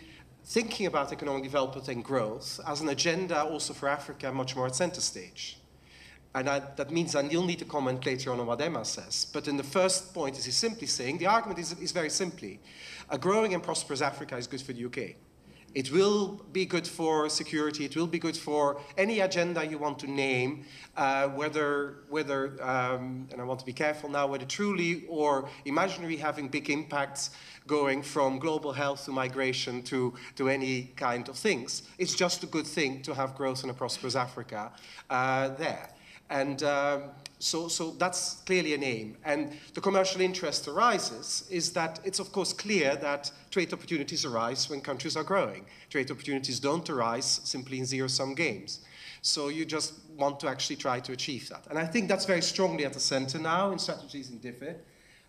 thinking about economic development and growth as an agenda also for Africa much more at center stage. And I, that means I will need to comment later on on what Emma says. But in the first point, is he simply saying the argument is, is very simply a growing and prosperous Africa is good for the UK. It will be good for security. It will be good for any agenda you want to name, uh, whether, whether um, and I want to be careful now, whether truly or imaginary having big impacts going from global health to migration to, to any kind of things. It's just a good thing to have growth in a prosperous Africa uh, there. And um, so, so that's clearly an aim. And the commercial interest arises is that it's of course clear that trade opportunities arise when countries are growing. Trade opportunities don't arise simply in zero-sum games. So you just want to actually try to achieve that. And I think that's very strongly at the center now in strategies in DFID.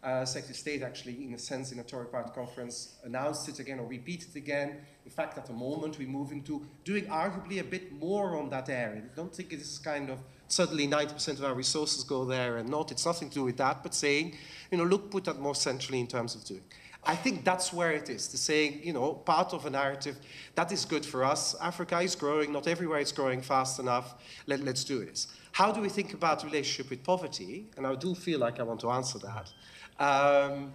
Uh, Secretary of State actually, in a sense, in a Tory Party conference, announced it again or repeated it again. In fact, at the moment, we move into doing arguably a bit more on that area. I don't think it is kind of suddenly 90% of our resources go there and not. It's nothing to do with that, but saying, you know, look, put that more centrally in terms of doing. I think that's where it is, to saying, you know, part of a narrative, that is good for us. Africa is growing, not everywhere it's growing fast enough. Let, let's do this. How do we think about relationship with poverty? And I do feel like I want to answer that. Um,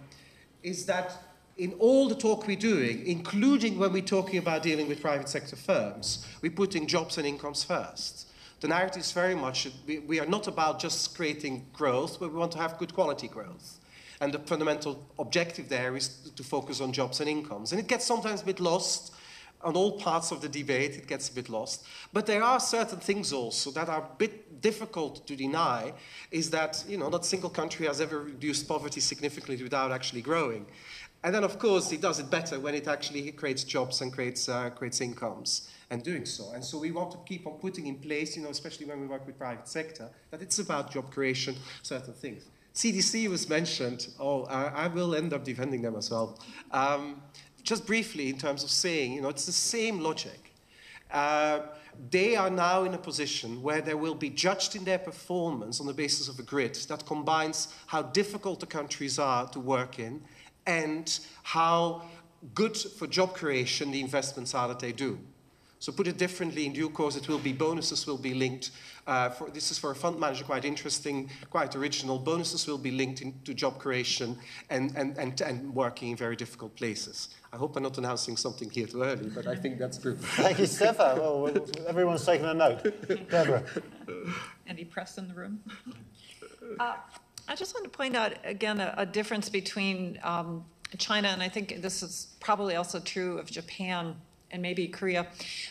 is that in all the talk we're doing, including when we're talking about dealing with private sector firms, we're putting jobs and incomes first the narrative is very much we, we are not about just creating growth, but we want to have good quality growth. And the fundamental objective there is to focus on jobs and incomes. And it gets sometimes a bit lost on all parts of the debate, it gets a bit lost. But there are certain things also that are a bit difficult to deny, is that, you know, not single country has ever reduced poverty significantly without actually growing. And then, of course, it does it better when it actually creates jobs and creates, uh, creates incomes and doing so. And so we want to keep on putting in place, you know, especially when we work with private sector, that it's about job creation, certain things. CDC was mentioned. Oh, I, I will end up defending them as well. Um, just briefly, in terms of saying, you know, it's the same logic. Uh, they are now in a position where they will be judged in their performance on the basis of a grid that combines how difficult the countries are to work in and how good for job creation the investments are that they do. So put it differently, in due course it will be bonuses will be linked. Uh, for, this is for a fund manager quite interesting, quite original. Bonuses will be linked to job creation and, and, and, and working in very difficult places. I hope I'm not announcing something here too early, but I think that's true.
Thank you, Stefan. Well, everyone's taking a note. Deborah.
Any press in the room? Uh, I just want to point out again a, a difference between um, China, and I think this is probably also true of Japan and maybe Korea.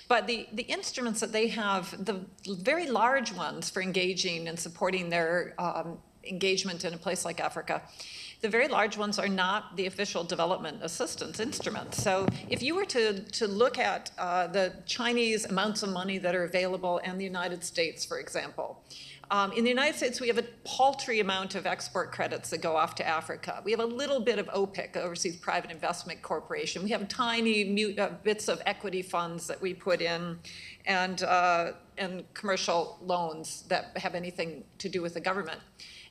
But the, the instruments that they have, the very large ones for engaging and supporting their um, engagement in a place like Africa, the very large ones are not the official development assistance instruments. So if you were to, to look at uh, the Chinese amounts of money that are available and the United States, for example, um, in the United States, we have a paltry amount of export credits that go off to Africa. We have a little bit of OPIC, Overseas Private Investment Corporation. We have tiny mute, uh, bits of equity funds that we put in and, uh, and commercial loans that have anything to do with the government.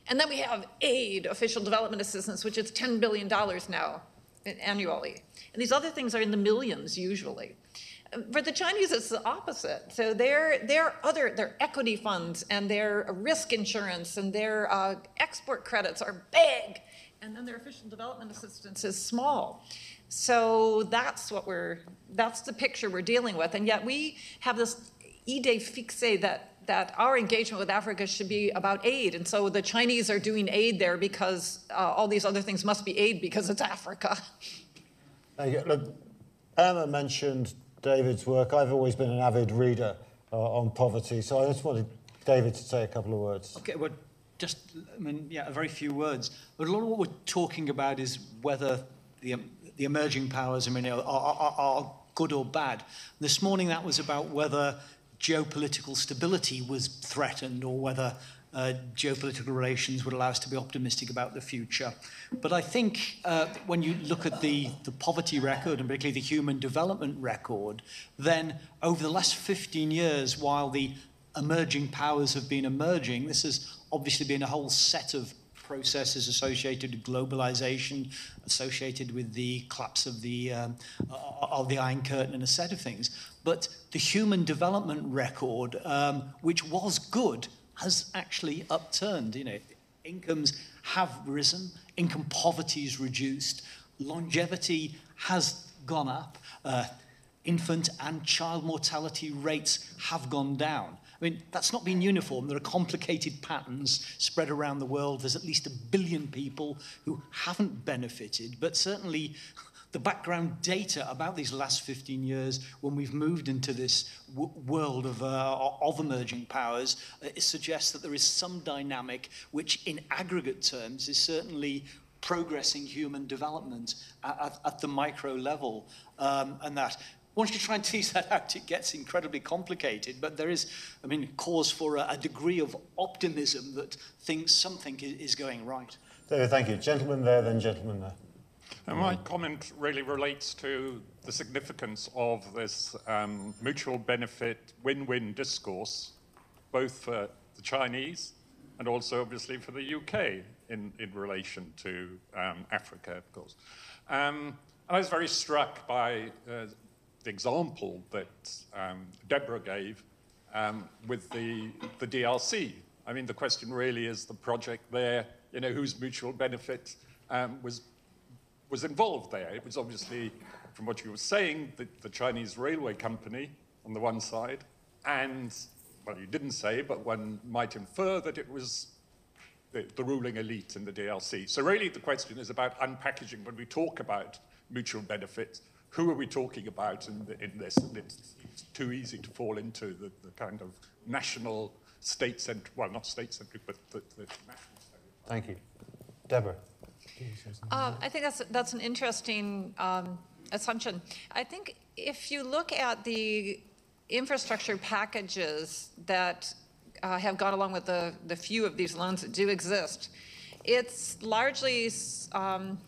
And then we have aid, official development assistance, which is $10 billion now annually. And these other things are in the millions usually for the Chinese, it's the opposite. So their their other their equity funds and their risk insurance and their uh, export credits are big, and then their official development assistance is small. So that's what we're, that's the picture we're dealing with. And yet we have this idée fixe that that our engagement with Africa should be about aid. And so the Chinese are doing aid there because uh, all these other things must be aid because it's Africa.
Look, Emma mentioned David's work. I've always been an avid reader uh, on poverty, so I just wanted David to say a couple of words.
Okay, well, just, I mean, yeah, a very few words. But a lot of what we're talking about is whether the, um, the emerging powers, I mean, are, are, are good or bad. This morning that was about whether geopolitical stability was threatened or whether uh, geopolitical relations would allow us to be optimistic about the future. But I think uh, when you look at the, the poverty record, and particularly the human development record, then over the last 15 years, while the emerging powers have been emerging, this has obviously been a whole set of processes associated with globalization, associated with the collapse of the, um, of the Iron Curtain and a set of things. But the human development record, um, which was good, has actually upturned. You know, incomes have risen, income poverty is reduced, longevity has gone up, uh, infant and child mortality rates have gone down. I mean, that's not been uniform. There are complicated patterns spread around the world. There's at least a billion people who haven't benefited, but certainly the background data about these last 15 years when we've moved into this world of, uh, of emerging powers uh, suggests that there is some dynamic which in aggregate terms is certainly progressing human development at, at, the micro level um, and that once you try and tease that out, it gets incredibly complicated. But there is, I mean, cause for a, a degree of optimism that things, something is going right.
David, thank you. Gentlemen there, then gentlemen there.
And my comment really relates to the significance of this um, mutual benefit win-win discourse, both for the Chinese and also obviously for the UK in, in relation to um, Africa, of course. Um, and I was very struck by uh, the example that um, Deborah gave um, with the, the DRC. I mean, the question really is the project there, you know, whose mutual benefit um, was was involved there. It was obviously, from what you were saying, the, the Chinese railway company on the one side, and, well, you didn't say, but one might infer that it was the, the ruling elite in the DRC. So really the question is about unpackaging when we talk about mutual benefits, who are we talking about in, the, in this? And it's, it's, too easy to fall into the, the kind of national state-centric, well, not state-centric, but the, the national
Thank you. Deborah.
Uh, I think that's, that's an interesting um, assumption. I think if you look at the infrastructure packages that uh, have gone along with the, the few of these loans that do exist, it's largely um,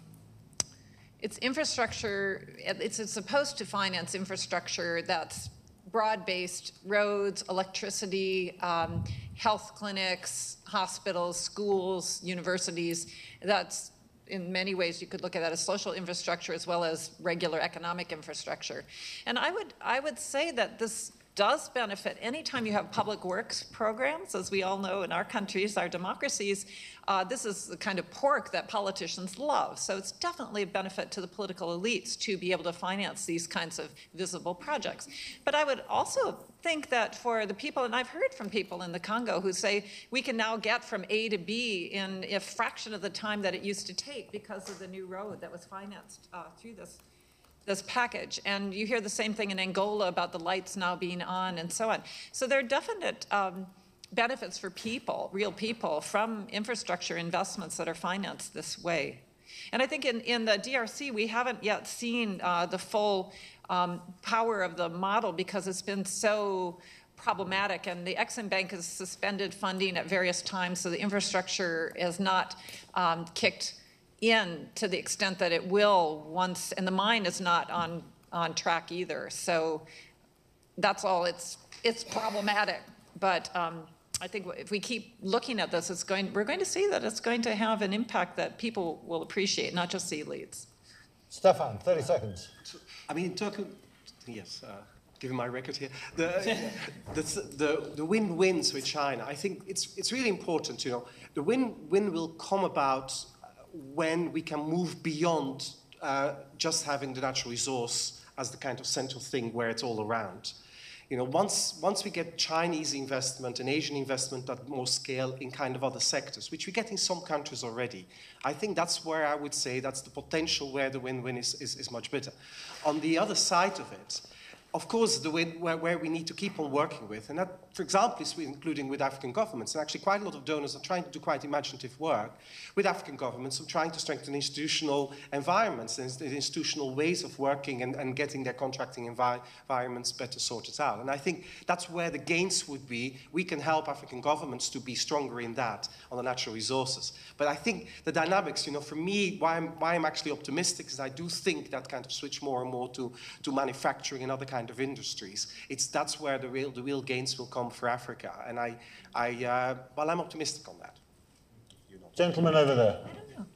it's infrastructure, it's, it's supposed to finance infrastructure that's broad-based roads, electricity, um, health clinics, hospitals, schools, universities. That's in many ways you could look at that as social infrastructure as well as regular economic infrastructure. And I would, I would say that this does benefit anytime you have public works programs, as we all know in our countries, our democracies, uh, this is the kind of pork that politicians love. So it's definitely a benefit to the political elites to be able to finance these kinds of visible projects. But I would also think that for the people, and I've heard from people in the Congo who say we can now get from A to B in a fraction of the time that it used to take because of the new road that was financed uh, through this this package. And you hear the same thing in Angola about the lights now being on and so on. So there are definite um, benefits for people, real people, from infrastructure investments that are financed this way. And I think in, in the DRC, we haven't yet seen uh, the full um, power of the model because it's been so problematic and the Exim Bank has suspended funding at various times so the infrastructure has not um, kicked in to the extent that it will once, and the mine is not on, on track either. So that's all. It's, it's problematic. But um, I think if we keep looking at this, it's going, we're going to see that it's going to have an impact that people will appreciate, not just the elites.
Stefan, 30 seconds.
I mean, talking, yes, uh, given my record here, the, the, the, the win-wins with China, I think it's, it's really important, you know, the win-win will come about when we can move beyond uh, just having the natural resource as the kind of central thing where it's all around. You know, once, once we get Chinese investment and Asian investment at more scale in kind of other sectors, which we get in some countries already, I think that's where I would say that's the potential where the win-win is, is, is much better. On the other side of it, of course, the way, where, where, we need to keep on working with, and that, for example, including with African governments, and actually quite a lot of donors are trying to do quite imaginative work with African governments of trying to strengthen institutional environments and institutional ways of working and, and getting their contracting envi environments better sorted out. And I think that's where the gains would be. We can help African governments to be stronger in that on the natural resources. But I think the dynamics, you know, for me, why I'm, why I'm actually optimistic is I do think that kind of switch more and more to, to manufacturing and other kind of industries. It's, that's where the real, the real gains will come for Africa. And I, I, uh, well, I'm optimistic on that.
Gentleman over there.
I don't know.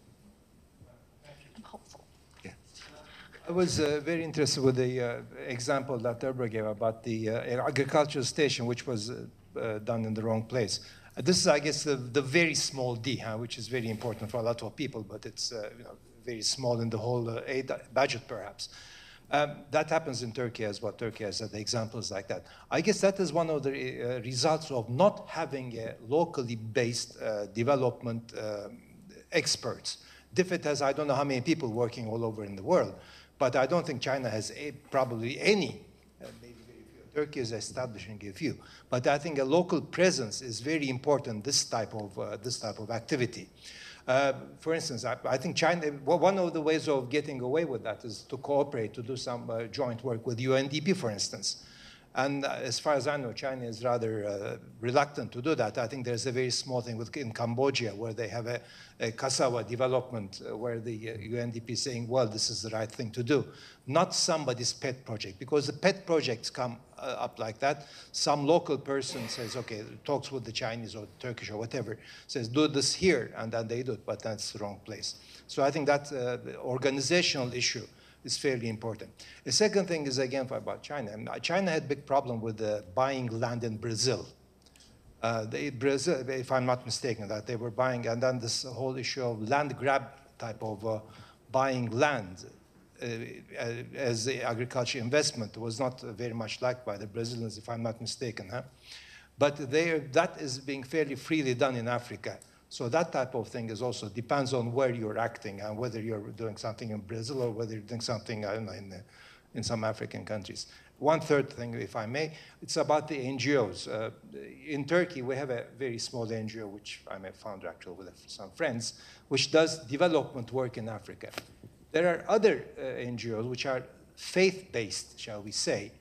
I'm hopeful. Yeah. I was uh, very interested with the uh, example that Deborah gave about the uh, agricultural station, which was uh, uh, done in the wrong place. Uh, this is, I guess, the, the very small D, huh, which is very important for a lot of people, but it's you know, very small in the whole aid budget, perhaps. Um, that happens in Turkey as well. Turkey has had examples like that. I guess that is one of the uh, results of not having a locally based uh, development um, experts. DFID has I don't know how many people working all over in the world, but I don't think China has a, probably any. Uh, maybe Turkey is establishing a few, but I think a local presence is very important. This type of uh, this type of activity. Uh, for instance, I, I, think China, one of the ways of getting away with that is to cooperate, to do some uh, joint work with UNDP, for instance. And uh, as far as I know, China is rather uh, reluctant to do that. I think there's a very small thing with, in Cambodia where they have a, a cassava development uh, where the UNDP is saying, well, this is the right thing to do. Not somebody's pet project, because the pet projects come uh, up like that. Some local person says, okay, talks with the Chinese or Turkish or whatever, says, do this here, and then they do it, but that's the wrong place. So I think that uh, organizational issue is fairly important. The second thing is, again, about China. China had big problem with uh, buying land in Brazil. Uh, they, Brazil, if I'm not mistaken, that they were buying, and then this whole issue of land grab type of uh, buying land uh, as the agriculture investment was not very much liked by the Brazilians, if I'm not mistaken. Huh? But that is being fairly freely done in Africa. So that type of thing is also depends on where you're acting and whether you're doing something in Brazil or whether you're doing something I don't know, in, the, in some African countries. One third thing, if I may, it's about the NGOs. Uh, in Turkey, we have a very small NGO, which I'm a founder actually with some friends, which does development work in Africa. There are other uh, NGOs which are faith-based, shall we say,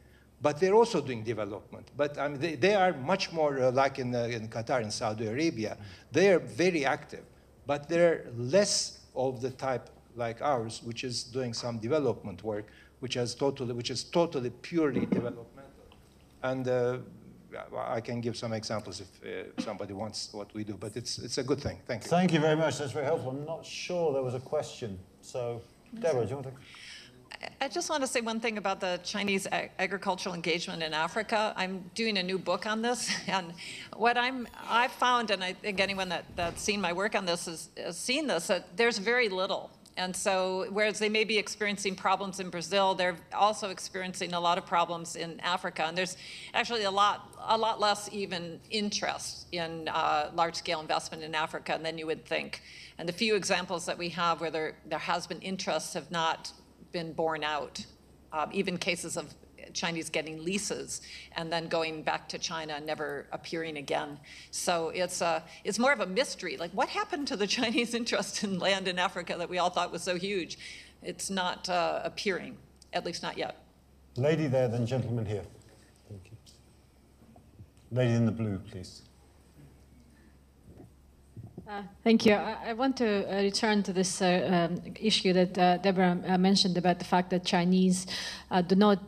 but they're also doing development. But I mean, they, they are much more uh, like in, uh, in Qatar and Saudi Arabia. They are very active, but they're less of the type like ours, which is doing some development work, which is totally, which is totally purely developmental. And uh, I can give some examples if uh, somebody wants what we do, but it's, it's a good thing. Thank you.
Thank you very much. That's very helpful. I'm not sure there was a question. So, Deborah, do you want to?
I just want to say one thing about the Chinese ag agricultural engagement in Africa. I'm doing a new book on this, and what I'm I've found, and I think anyone that, that's seen my work on this has, has seen this, that there's very little. And so, whereas they may be experiencing problems in Brazil, they're also experiencing a lot of problems in Africa. And there's actually a lot, a lot less even interest in uh, large-scale investment in Africa than you would think. And the few examples that we have where there, there has been interest have not been borne out, uh, even cases of Chinese getting leases and then going back to China and never appearing again. So it's, a, it's more of a mystery. Like, what happened to the Chinese interest in land in Africa that we all thought was so huge? It's not uh, appearing, at least not yet.
Lady there, then gentleman here. Thank you. Lady in the blue, please.
Uh, thank you. I, I, want to uh, return to this uh, um, issue that uh, Deborah uh, mentioned about the fact that Chinese do not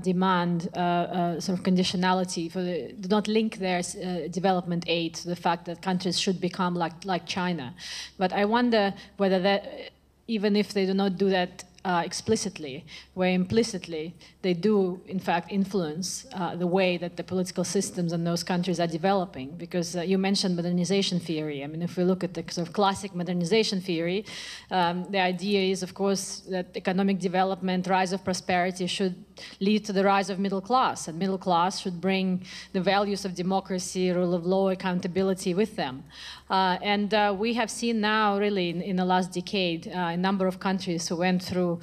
demand sort of conditionality for the, do not link their development aid to the fact that countries should become like like China. But I wonder whether that even if they do not do that uh, explicitly, where implicitly they do, in fact, influence uh, the way that the political systems in those countries are developing. Because uh, you mentioned modernization theory. I mean, if we look at the sort of classic modernization theory, um, the idea is, of course, that economic development, rise of prosperity should lead to the rise of middle class, and middle class should bring the values of democracy, rule of law, accountability with them. Uh, and uh, we have seen now, really, in, in the last decade, uh, a number of countries who went through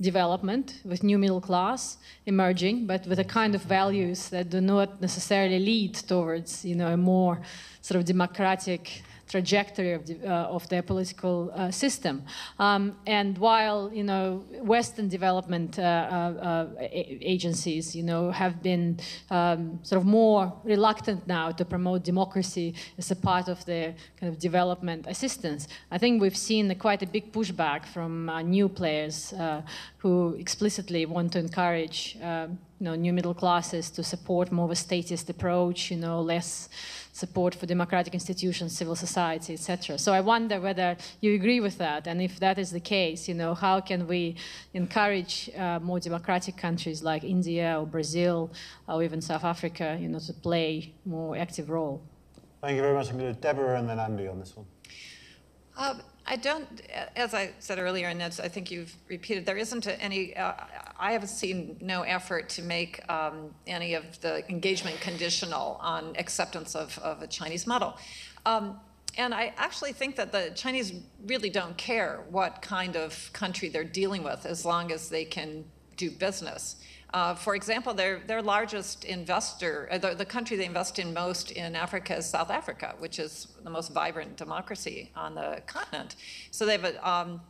development with new middle class emerging, but with a kind of values that do not necessarily lead towards, you know, a more sort of democratic trajectory of, the, uh, of their political uh, system. Um, and while you know Western development uh, uh, uh agencies, you know, have been um, sort of more reluctant now to promote democracy as a part of their kind of development assistance, I think we've seen a, quite a big pushback from new players who explicitly want to encourage. You know, new middle classes to support more of a statist approach, you know, less support for democratic institutions, civil society, etc. So I wonder whether you agree with that, and if that is the case, you know, how can we encourage uh, more democratic countries like India or Brazil or even South Africa, you know, to play more active role?
Thank you very much. I'm going to Deborah and then Andy on this one.
Um, I don't, as I said earlier, and as I think you've repeated, there isn't any, uh, I have seen no effort to make um, any of the engagement conditional on acceptance of, of a Chinese model. Um, and I actually think that the Chinese really don't care what kind of country they're dealing with as long as they can do business. Uh, for example, their, their largest investor, uh, the, the, country they invest in most in Africa is South Africa, which is the most vibrant democracy on the continent. So they have a, um,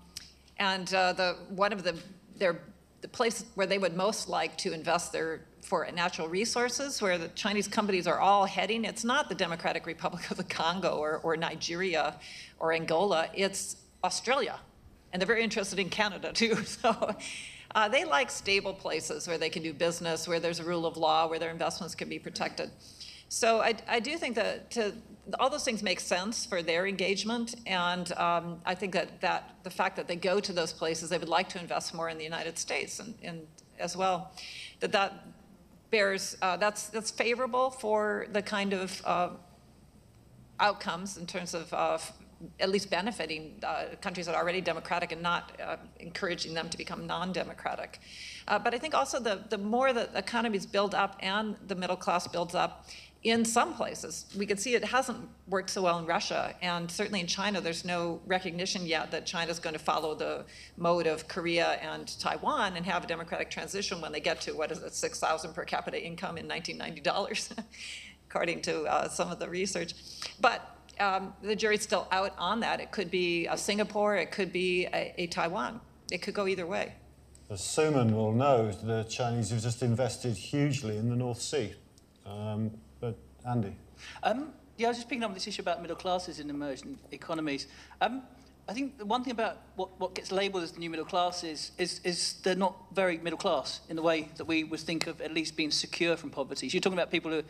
and uh, the, one of the, their, the place where they would most like to invest their for natural resources, where the Chinese companies are all heading, it's not the Democratic Republic of the Congo or, or Nigeria or Angola, it's Australia. And they're very interested in Canada too. So uh, they like stable places where they can do business, where there's a rule of law, where their investments can be protected. So I, I do think that to, all those things make sense for their engagement, and um, I think that, that the fact that they go to those places, they would like to invest more in the United States and, and as well, that that bears uh, that's that's favorable for the kind of uh, outcomes in terms of uh, at least benefiting uh, countries that are already democratic and not uh, encouraging them to become non-democratic. Uh, but I think also the, the more the economies build up and the middle class builds up, in some places, we can see it hasn't worked so well in Russia, and certainly in China, there's no recognition yet that China is going to follow the mode of Korea and Taiwan and have a democratic transition when they get to what is it, 6,000 per capita income in 1990 dollars, according to uh, some of the research. But um, the jury's still out on that. It could be a Singapore, it could be a, a Taiwan. It could go either way.
As Suman will know, the Chinese have just invested hugely in the North Sea. Um, but Andy?
Um, yeah, I was just picking up this issue about middle classes in emerging economies. Um, I think the one thing about what, what gets labelled as the new middle class is, is, is they're not very middle class in the way that we would think of at least being secure from poverty. So you're talking about people who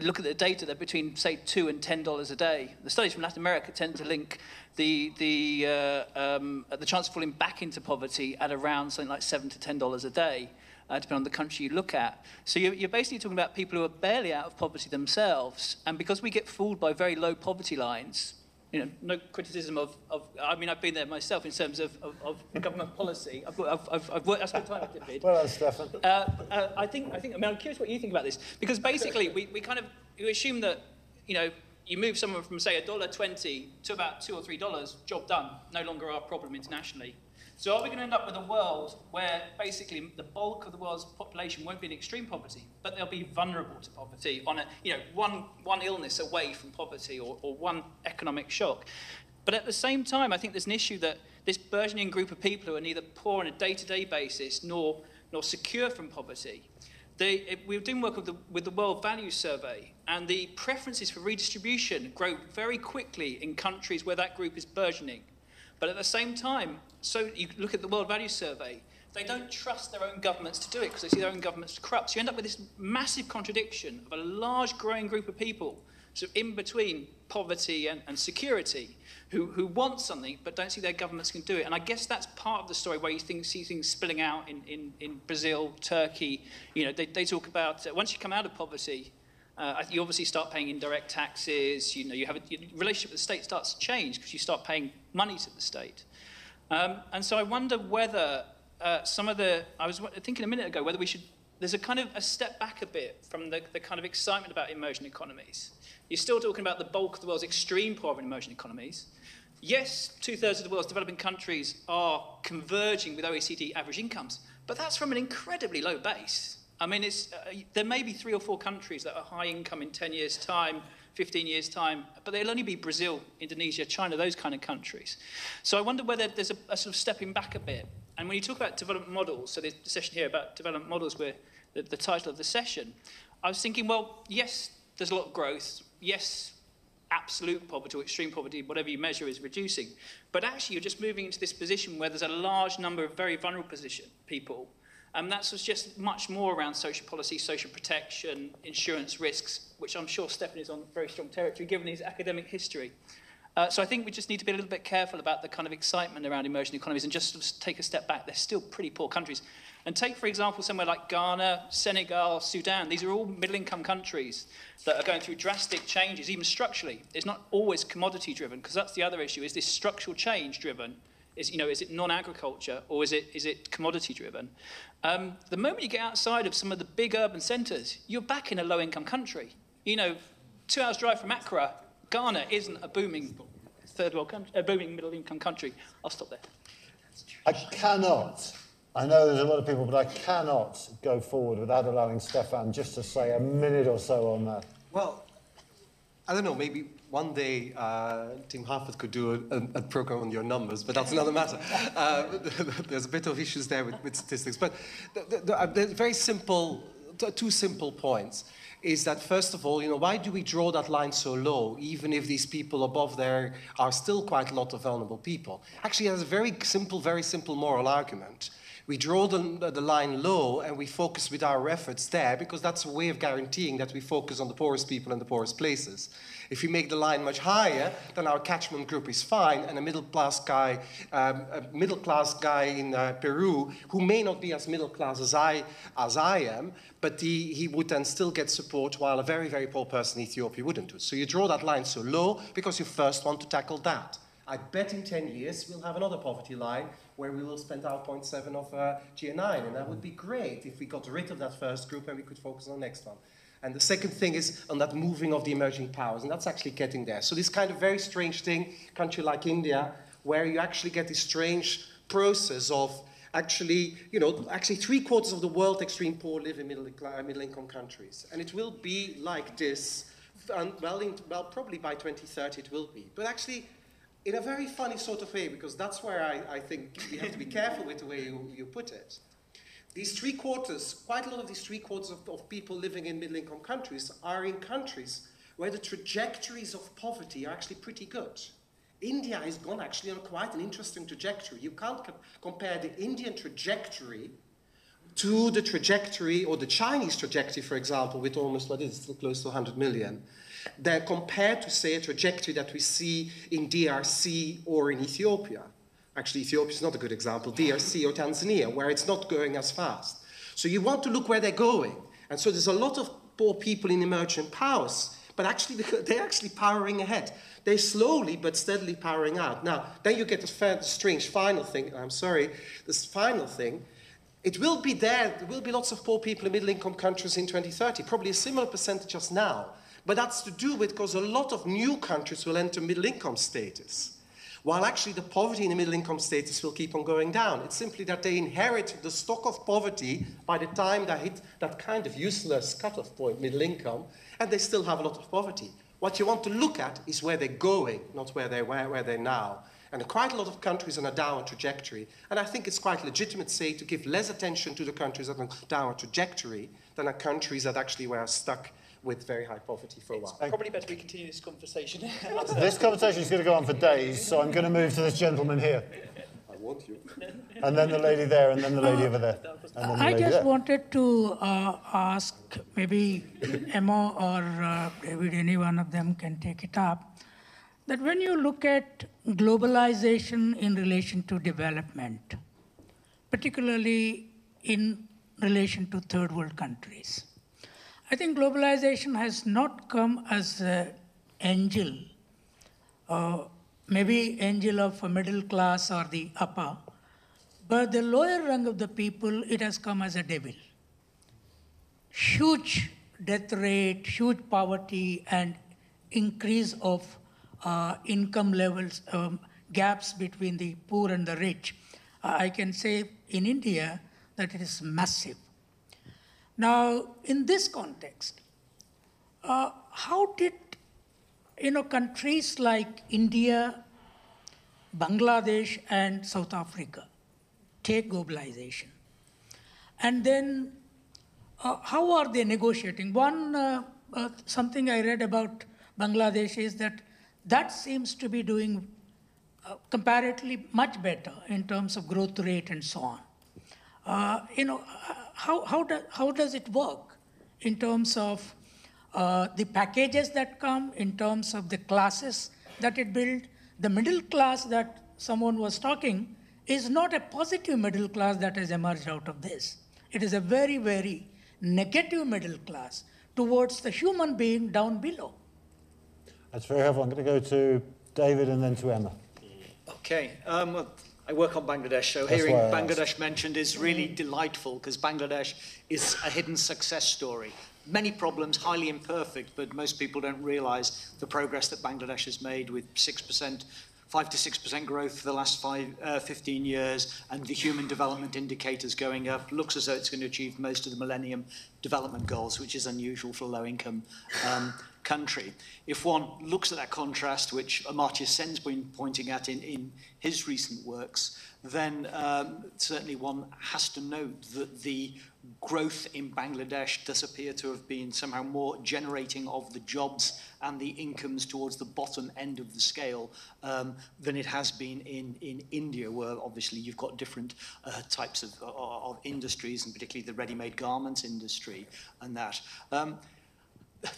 look at the data, they're between, say, two and ten dollars a day. The studies from Latin America tend to link the, the, uh, um, the chance of falling back into poverty at around something like seven to ten dollars a day, uh, depending on the country you look at. So you're, you're basically talking about people who are barely out of poverty themselves, and because we get fooled by very low poverty lines, you know, no criticism of, of, I mean, I've been there myself in terms of, of, of government policy. I've, I've, I've, I've worked, I spent time.
Well done, Stefan.
Uh, uh, I think, I think, I mean, I'm curious what you think about this, because basically we, we kind of, assume that, you know, you move someone from, say, a dollar twenty to about two or three dollars, job done, no longer our problem internationally. So are we going to end up with a world where basically the bulk of the world's population won't be in extreme poverty, but they'll be vulnerable to poverty on a, you know, one, one illness away from poverty or, or one economic shock? But at the same time, I think there's an issue that this burgeoning group of people who are neither poor on a day-to-day basis nor, nor secure from poverty, they, we were doing work with the, with the World Values Survey, and the preferences for redistribution grow very quickly in countries where that group is burgeoning. But at the same time, so you look at the World Values Survey, they don't trust their own governments to do it because they see their own governments corrupt. So you end up with this massive contradiction of a large growing group of people sort of in between poverty and, and security who, who want something but don't see their governments can do it. And I guess that's part of the story where you think, see things spilling out in, in, in Brazil, Turkey. You know, they, they talk about uh, once you come out of poverty, uh, you obviously start paying indirect taxes. You know, you have a your relationship with the state starts to change because you start paying money to the state. Um, and so I wonder whether uh, some of the, I was thinking a minute ago, whether we should, there's a kind of a step back a bit from the, the kind of excitement about emerging economies. You're still talking about the bulk of the world's extreme poor in emerging economies. Yes, two thirds of the world's developing countries are converging with OECD average incomes, but that's from an incredibly low base. I mean, it's, uh, there may be three or four countries that are high income in 10 years' time, 15 years' time, but they'll only be Brazil, Indonesia, China, those kind of countries. So I wonder whether there's a, a sort of stepping back a bit and when you talk about development models, so the session here about development models, where the, the title of the session, I was thinking, well, yes, there's a lot of growth. Yes, absolute poverty or extreme poverty, whatever you measure, is reducing. But actually, you're just moving into this position where there's a large number of very vulnerable position people. And that's just much more around social policy, social protection, insurance risks, which I'm sure Stefan is on very strong territory given his academic history. Uh, so I think we just need to be a little bit careful about the kind of excitement around emerging economies and just sort of take a step back. They're still pretty poor countries. And take, for example, somewhere like Ghana, Senegal, Sudan. These are all middle-income countries that are going through drastic changes, even structurally. It's not always commodity-driven, because that's the other issue. Is this structural change-driven? Is, you know, is it non-agriculture or is it, is it commodity-driven? Um, the moment you get outside of some of the big urban centres, you're back in a low-income country. You know, two hours drive from Accra, Ghana isn't a booming third world country, a booming middle income country. I'll stop there.
I cannot, I know there's a lot of people, but I cannot go forward without allowing Stefan just to say a minute or so on that.
Well, I don't know, maybe one day uh, Tim Harford could do a, a, program on your numbers, but that's another matter. Uh, there's a bit of issues there with, with statistics. But the, the, the, the very simple, two simple points is that first of all, you know, why do we draw that line so low, even if these people above there are still quite a lot of vulnerable people? Actually, has a very simple, very simple moral argument. We draw the, the line low and we focus with our efforts there because that's a way of guaranteeing that we focus on the poorest people and the poorest places. If we make the line much higher, then our catchment group is fine, and a middle class guy, um, a middle class guy in uh, Peru, who may not be as middle class as I, as I am, but he, he would then still get support, while a very, very poor person in Ethiopia wouldn't do. So you draw that line so low because you first want to tackle that. I bet in 10 years we'll have another poverty line where we will spend our 0.7 of uh, GNI, and that would be great if we got rid of that first group and we could focus on the next one. And the second thing is on that moving of the emerging powers, and that's actually getting there. So this kind of very strange thing, country like India, where you actually get this strange process of actually, you know, actually three quarters of the world extreme poor live in middle, uh, middle income countries. And it will be like this, well, in, well, probably by 2030 it will be. But actually, in a very funny sort of way, because that's where I, I think we have to be careful with the way you, you put it. These three quarters, quite a lot of these three quarters of, of people living in middle income countries are in countries where the trajectories of poverty are actually pretty good. India has gone actually on quite an interesting trajectory. You can't co compare the Indian trajectory to the trajectory or the Chinese trajectory, for example, with almost what is close to 100 million. They're compared to, say, a trajectory that we see in DRC or in Ethiopia. Actually, Ethiopia is not a good example, DRC or Tanzania, where it's not going as fast. So you want to look where they're going. And so there's a lot of poor people in emerging powers, but actually they're actually powering ahead. They're slowly but steadily powering out. Now, then you get this strange final thing. I'm sorry, this final thing. It will be there. There will be lots of poor people in middle-income countries in 2030, probably a similar percentage as now. But that's to do with because a lot of new countries will enter middle-income status while actually the poverty in the middle income status will keep on going down. It's simply that they inherit the stock of poverty by the time they hit that kind of useless cutoff point, middle income, and they still have a lot of poverty. What you want to look at is where they're going, not where they're, where, where they're now. And quite a lot of countries on a downward trajectory. And I think it's quite legitimate, say, to give less attention to the countries on a downward trajectory than the countries that actually were stuck with very high poverty for a while.
It's probably better we continue this conversation.
this conversation is going to go on for days, so I'm going to move to this gentleman here.
I want you.
And then the lady there, and then the lady over there. And then the
I
lady
just
there.
wanted to uh, ask, maybe Emma or uh, David, any one of them can take it up, that when you look at globalization in relation to development, particularly in relation to third world countries, I think globalization has not come as an angel, uh, maybe angel of a middle class or the upper, but the lower rung of the people, it has come as a devil. Huge death rate, huge poverty, and increase of uh, income levels, um, gaps between the poor and the rich. Uh, I can say in India that it is massive. Now, in this context, uh, how did you know countries like India, Bangladesh, and South Africa take globalization? And then, uh, how are they negotiating? One uh, uh, something I read about Bangladesh is that that seems to be doing uh, comparatively much better in terms of growth rate and so on. Uh, you know, how, how, do, how does it work in terms of uh, the packages that come, in terms of the classes that it built? The middle class that someone was talking is not a positive middle class that has emerged out of this. It is a very, very negative middle class towards the human being down below.
That's very helpful. I'm going to go to David and then to Emma.
Okay. Um, well, I work on Bangladesh, so
That's
hearing Bangladesh mentioned is really delightful because Bangladesh is a hidden success story. Many problems, highly imperfect, but most people don't realize the progress that Bangladesh has made with 6%, 5 to 6% growth for the last five, uh, 15 years, and the human development indicators going up. Looks as though it's going to achieve most of the Millennium Development Goals, which is unusual for low income um, country. If one looks at that contrast, which Amartya Sen's been pointing at in, in his recent works, then um, certainly one has to note that the growth in Bangladesh does appear to have been somehow more generating of the jobs and the incomes towards the bottom end of the scale um, than it has been in, in India, where obviously you've got different uh, types of, of industries, and particularly the ready-made garments industry and that. Um,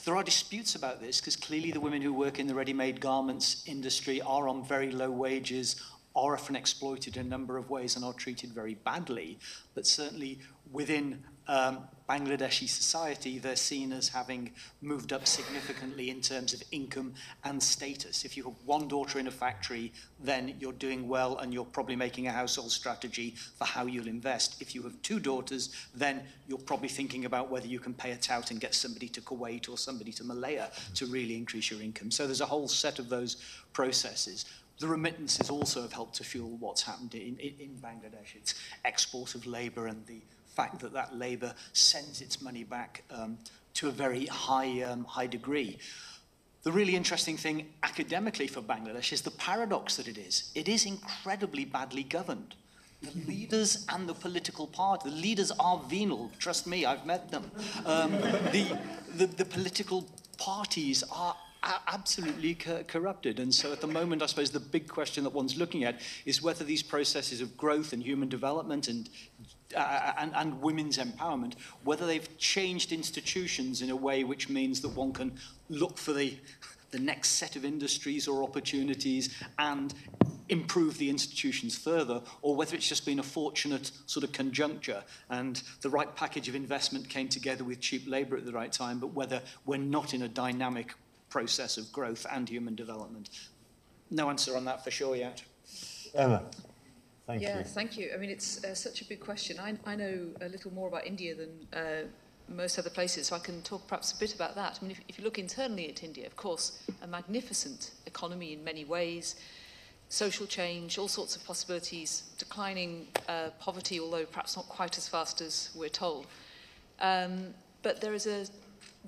there are disputes about this because clearly the women who work in the ready-made garments industry are on very low wages, are often exploited in a number of ways and are treated very badly. But certainly within um, Bangladeshi society, they're seen as having moved up significantly in terms of income and status. If you have one daughter in a factory, then you're doing well and you're probably making a household strategy for how you'll invest. If you have two daughters, then you're probably thinking about whether you can pay a tout and get somebody to Kuwait or somebody to Malaya to really increase your income. So there's a whole set of those processes. The remittances also have helped to fuel what's happened in, in, in Bangladesh. It's export of labour and the fact that that labour sends its money back um, to a very high, um, high degree. The really interesting thing academically for Bangladesh is the paradox that it is. It is incredibly badly governed. The leaders and the political party, the leaders are venal, trust me, I've met them. Um, the, the, the political parties are absolutely co corrupted. And so at the moment, I suppose the big question that one's looking at is whether these processes of growth and human development and, uh, and, and women's empowerment, whether they've changed institutions in a way which means that one can look for the, the next set of industries or opportunities and improve the institutions further, or whether it's just been a fortunate sort of conjuncture and the right package of investment came together with cheap labour at the right time, but whether we're not in a dynamic process of growth and human development. No answer on that for sure yet.
Emma, thank
yeah,
you.
thank you. I mean, it's uh, such a big question. I, I know a little more about India than uh, most other places, so I can talk perhaps a bit about that. I mean, if, if you look internally at India, of course, a magnificent economy in many ways, social change, all sorts of possibilities, declining uh, poverty, although perhaps not quite as fast as we're told. Um, but there is a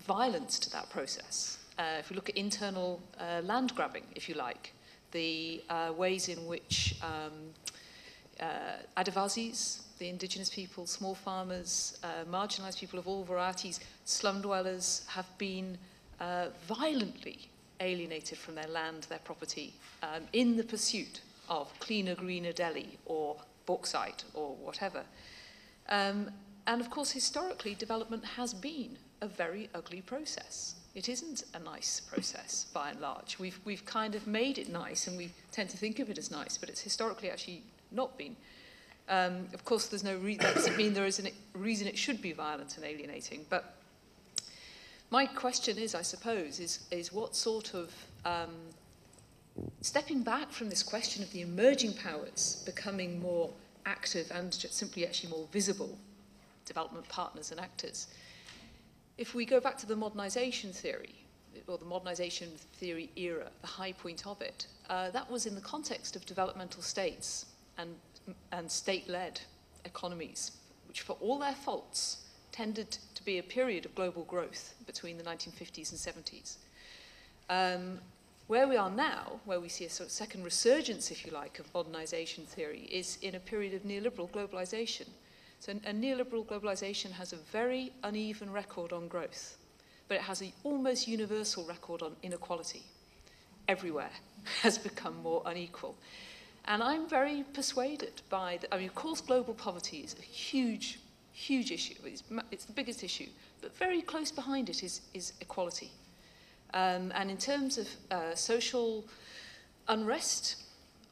violence to that process. Uh, if we look at internal uh, land grabbing, if you like, the uh, ways in which um, uh, the indigenous people, small farmers, uh, marginalized people of all varieties, slum dwellers have been uh, violently alienated from their land, their property, um, in the pursuit of cleaner, greener Delhi or bauxite or whatever. Um, and of course, historically, development has been a very ugly process. It isn't a nice process by and large. We've, we've kind of made it nice and we tend to think of it as nice, but it's historically actually not been. Um, of course, there's no re- that doesn't mean there is a reason it should be violent and alienating, but my question is, I suppose, is, is what sort of um, stepping back from this question of the emerging powers becoming more active and simply actually more visible development partners and actors. If we go back to the modernization theory, or the modernization theory era, the high point of it, uh, that was in the context of developmental states and, and state-led economies, which for all their faults tended to be a period of global growth between the 1950s and 70s. Um, where we are now, where we see a sort of second resurgence, if you like, of modernization theory, is in a period of neoliberal globalization. So a neoliberal globalization has a very uneven record on growth, but it has an almost universal record on inequality. Everywhere has become more unequal. And I'm very persuaded by, the, I mean, of course, global poverty is a huge, huge issue. It's, it's the biggest issue. But very close behind it is, is equality. Um, and in terms of uh, social unrest,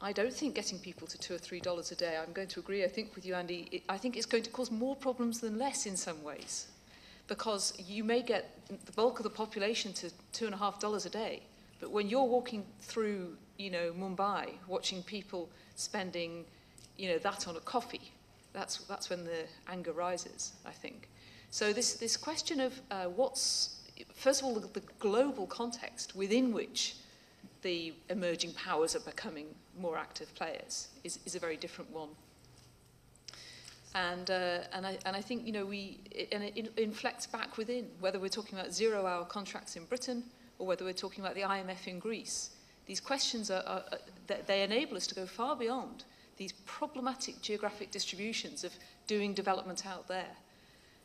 I don't think getting people to two or three dollars a day, I'm going to agree, I think with you, Andy, it, I think it's going to cause more problems than less in some ways. Because you may get the bulk of the population to two and a half dollars a day, but when you're walking through, you know, Mumbai, watching people spending, you know, that on a coffee, that's, that's when the anger rises, I think. So this, this question of uh, what's, first of all, the, the global context within which the emerging powers are becoming more active players is, is a very different one. And, uh, and, I, and I think, you know, we, it, and it inflects back within, whether we're talking about zero-hour contracts in Britain or whether we're talking about the IMF in Greece. These questions, are, are, are, they enable us to go far beyond these problematic geographic distributions of doing development out there.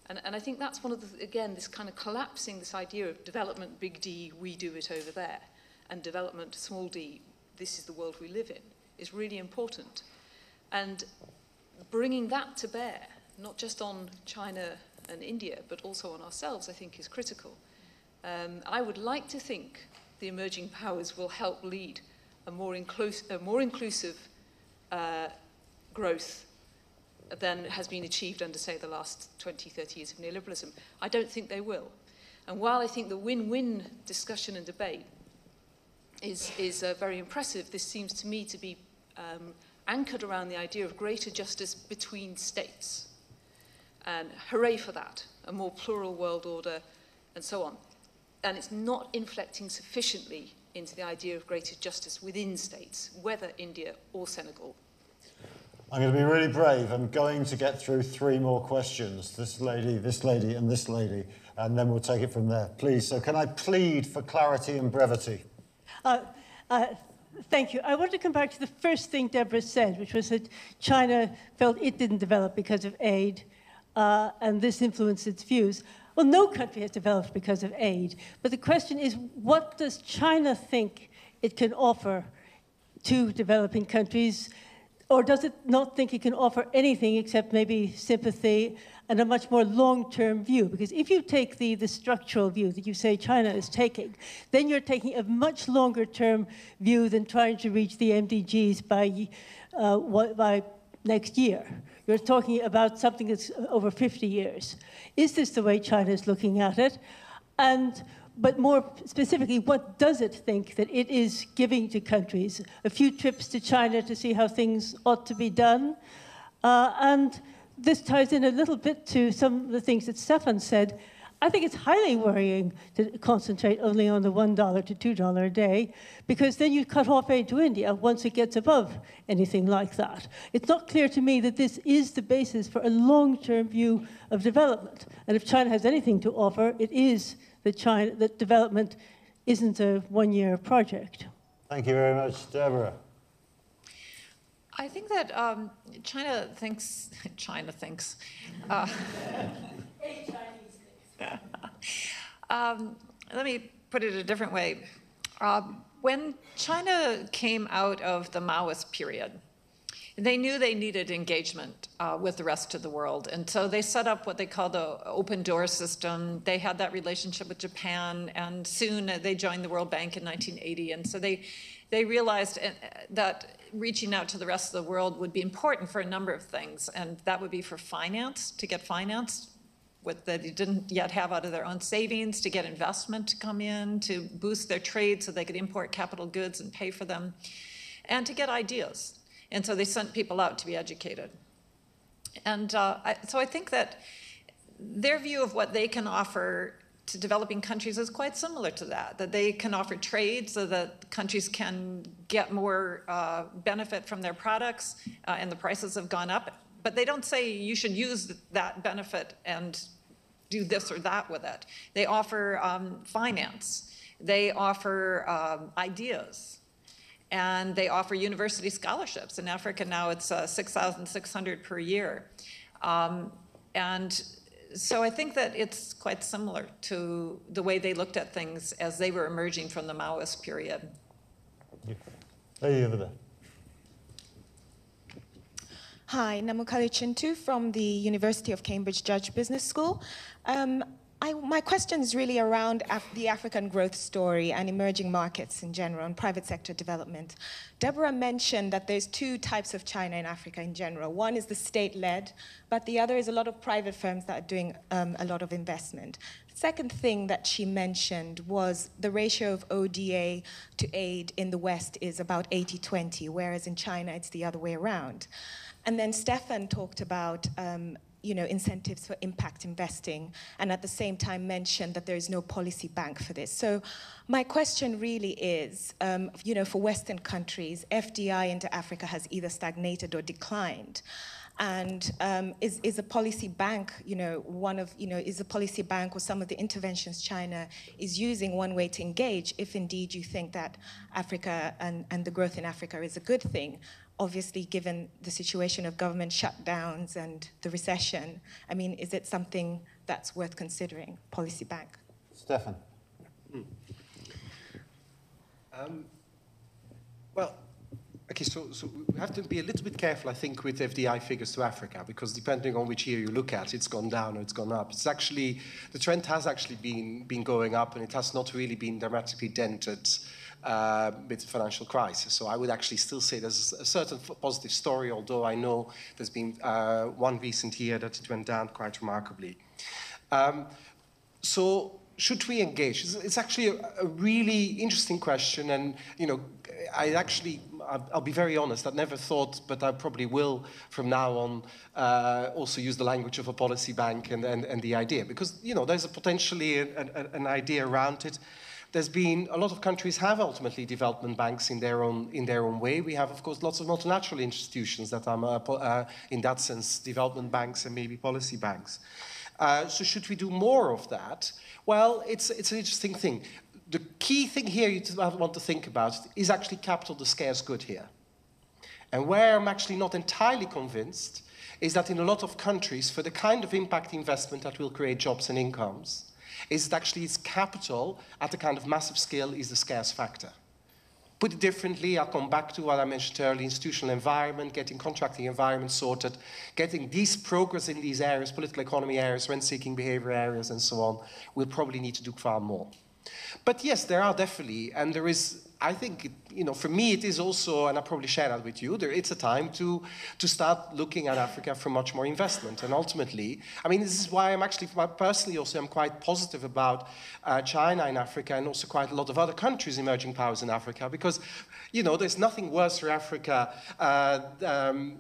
And, and I think that's one of the, again, this kind of collapsing this idea of development, big D, we do it over there, and development, small d, this is the world we live in, is really important. And bringing that to bear, not just on China and India, but also on ourselves, I think is critical. Um, I would like to think the emerging powers will help lead a more, inclus a more inclusive uh, growth than has been achieved under, say, the last 20, 30 years of neoliberalism. I don't think they will. And while I think the win-win discussion and debate is, is uh, very impressive, this seems to me to be um, anchored around the idea of greater justice between states. And hooray for that, a more plural world order, and so on. And it's not inflecting sufficiently into the idea of greater justice within states, whether India or Senegal
I'm going to be really brave. I'm going to get through three more questions. This lady, this lady, and this lady, and then we'll take it from there. Please. So, can I plead for clarity and brevity?
Uh, uh, thank you. I want to come back to the first thing Deborah said, which was that China felt it didn't develop because of aid, uh, and this influenced its views. Well, no country has developed because of aid. But the question is, what does China think it can offer to developing countries? Or does it not think it can offer anything except maybe sympathy and a much more long-term view? Because if you take the, the structural view that you say China is taking, then you're taking a much longer-term view than trying to reach the MDGs by, uh, by next year. You're talking about something that's over 50 years. Is this the way China is looking at it? And but more specifically, what does it think that it is giving to countries? A few trips to China to see how things ought to be done. Uh, and this ties in a little bit to some of the things that Stefan said. I think it's highly worrying to concentrate only on the $1 to $2 a day, because then you cut off aid to India once it gets above anything like that. It's not clear to me that this is the basis for a long-term view of development. And if China has anything to offer, it is that, China, that development isn't a one-year project.
Thank you very much, Deborah.
I think that um, China thinks, China thinks, uh, um, let me put it a different way. Um, when China came out of the Maoist period, they knew they needed engagement uh, with the rest of the world. And so they set up what they call the open door system. They had that relationship with Japan, and soon they joined the World Bank in 1980. And so they, they realized uh, that reaching out to the rest of the world would be important for a number of things. And that would be for finance, to get finance with that they didn't yet have out of their own savings, to get investment to come in, to boost their trade so they could import capital goods and pay for them, and to get ideas. And so they sent people out to be educated. And uh, I, so I think that their view of what they can offer to developing countries is quite similar to that, that they can offer trade so that countries can get more uh, benefit from their products uh, and the prices have gone up. But they don't say you should use that benefit and do this or that with it. They offer um, finance. They offer um, ideas and they offer university scholarships. In Africa now it's uh, 6,600 per year. Um, and so I think that it's quite similar to the way they looked at things as they were emerging from the Maoist period.
Hey, over there.
Hi, Namukali Chintu from the University of Cambridge Judge Business School. Um, I, my question is really around Af the African growth story and emerging markets in general and private sector development. Deborah mentioned that there's two types of China in Africa in general. One is the state-led, but the other is a lot of private firms that are doing um, a lot of investment. Second thing that she mentioned was the ratio of ODA to aid in the West is about 80-20, whereas in China it's the other way around. And then Stefan talked about um, you know, incentives for impact investing, and at the same time mentioned that there is no policy bank for this. So my question really is, um, you know, for Western countries, FDI into Africa has either stagnated or declined. And um, is, is a policy bank, you know, one of, you know, is a policy bank or some of the interventions China is using one way to engage if indeed you think that Africa and, and the growth in Africa is a good thing? obviously, given the situation of government shutdowns and the recession, I mean, is it something that's worth considering, policy bank?
Stefan.
Hmm. Um, well, okay, so, so we have to be a little bit careful, I think, with FDI figures to Africa, because depending on which year you look at, it's gone down or it's gone up. It's actually, the trend has actually been, been going up, and it has not really been dramatically dented uh, with the financial crisis. So I would actually still say there's a certain positive story, although I know there's been uh, one recent year that it went down quite remarkably. Um, so should we engage? It's, actually a, really interesting question, and you know, I actually, I'll, be very honest, I never thought, but I probably will from now on uh, also use the language of a policy bank and, and, and the idea, because you know, there's a potentially an, an, an idea around it. There's been a lot of countries have ultimately development banks in their own in their own way. We have, of course, lots of multilateral institutions that are, uh, uh, in that sense, development banks and maybe policy banks. Uh, so should we do more of that? Well, it's it's an interesting thing. The key thing here you want to think about is actually capital the scarce good here. And where I'm actually not entirely convinced is that in a lot of countries, for the kind of impact investment that will create jobs and incomes, is that actually its capital at a kind of massive scale is the scarce factor. Put it differently, I'll come back to what I mentioned earlier, institutional environment, getting contracting environment sorted, getting these progress in these areas, political economy areas, rent-seeking behavior areas, and so on, we'll probably need to do far more. But yes, there are definitely, and there is I think, you know, for me, it is also, and I probably share that with you, there, it's a time to, to start looking at Africa for much more investment. And ultimately, I mean, this is why I'm actually, personally also, I'm quite positive about uh, China in Africa and also quite a lot of other countries, emerging powers in Africa, because, you know, there's nothing worse for Africa uh, um,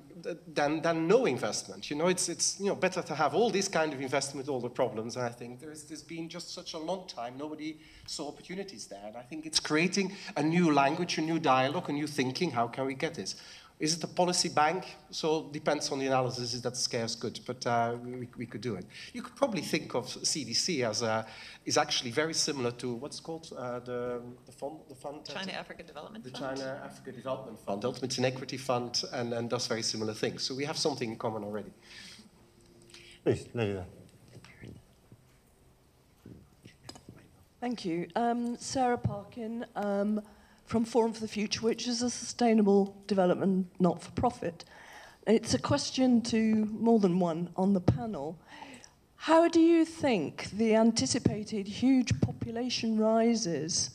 than, than no investment. You know, it's, it's, you know, better to have all this kind of investment all the problems. And I think there's, there's been just such a long time, nobody saw opportunities there. And I think it's creating a new language, a new dialogue, a new thinking. How can we get this? Is it a policy bank? So depends on the analysis. Is that scarce good? But uh, we, we, could do it. You could probably think of CDC as a, is actually very similar to what's called uh, the the fund the fund
China Africa Development
the
Fund.
China Africa Development Fund. Ultimately, it's an equity fund and, and does very similar things. So we have something in common already.
Please, lady there.
Thank you. Um, Sarah Parkin um, from Forum for the Future, which is a sustainable development not for profit. It's a question to more than one on the panel. How do you think the anticipated huge population rises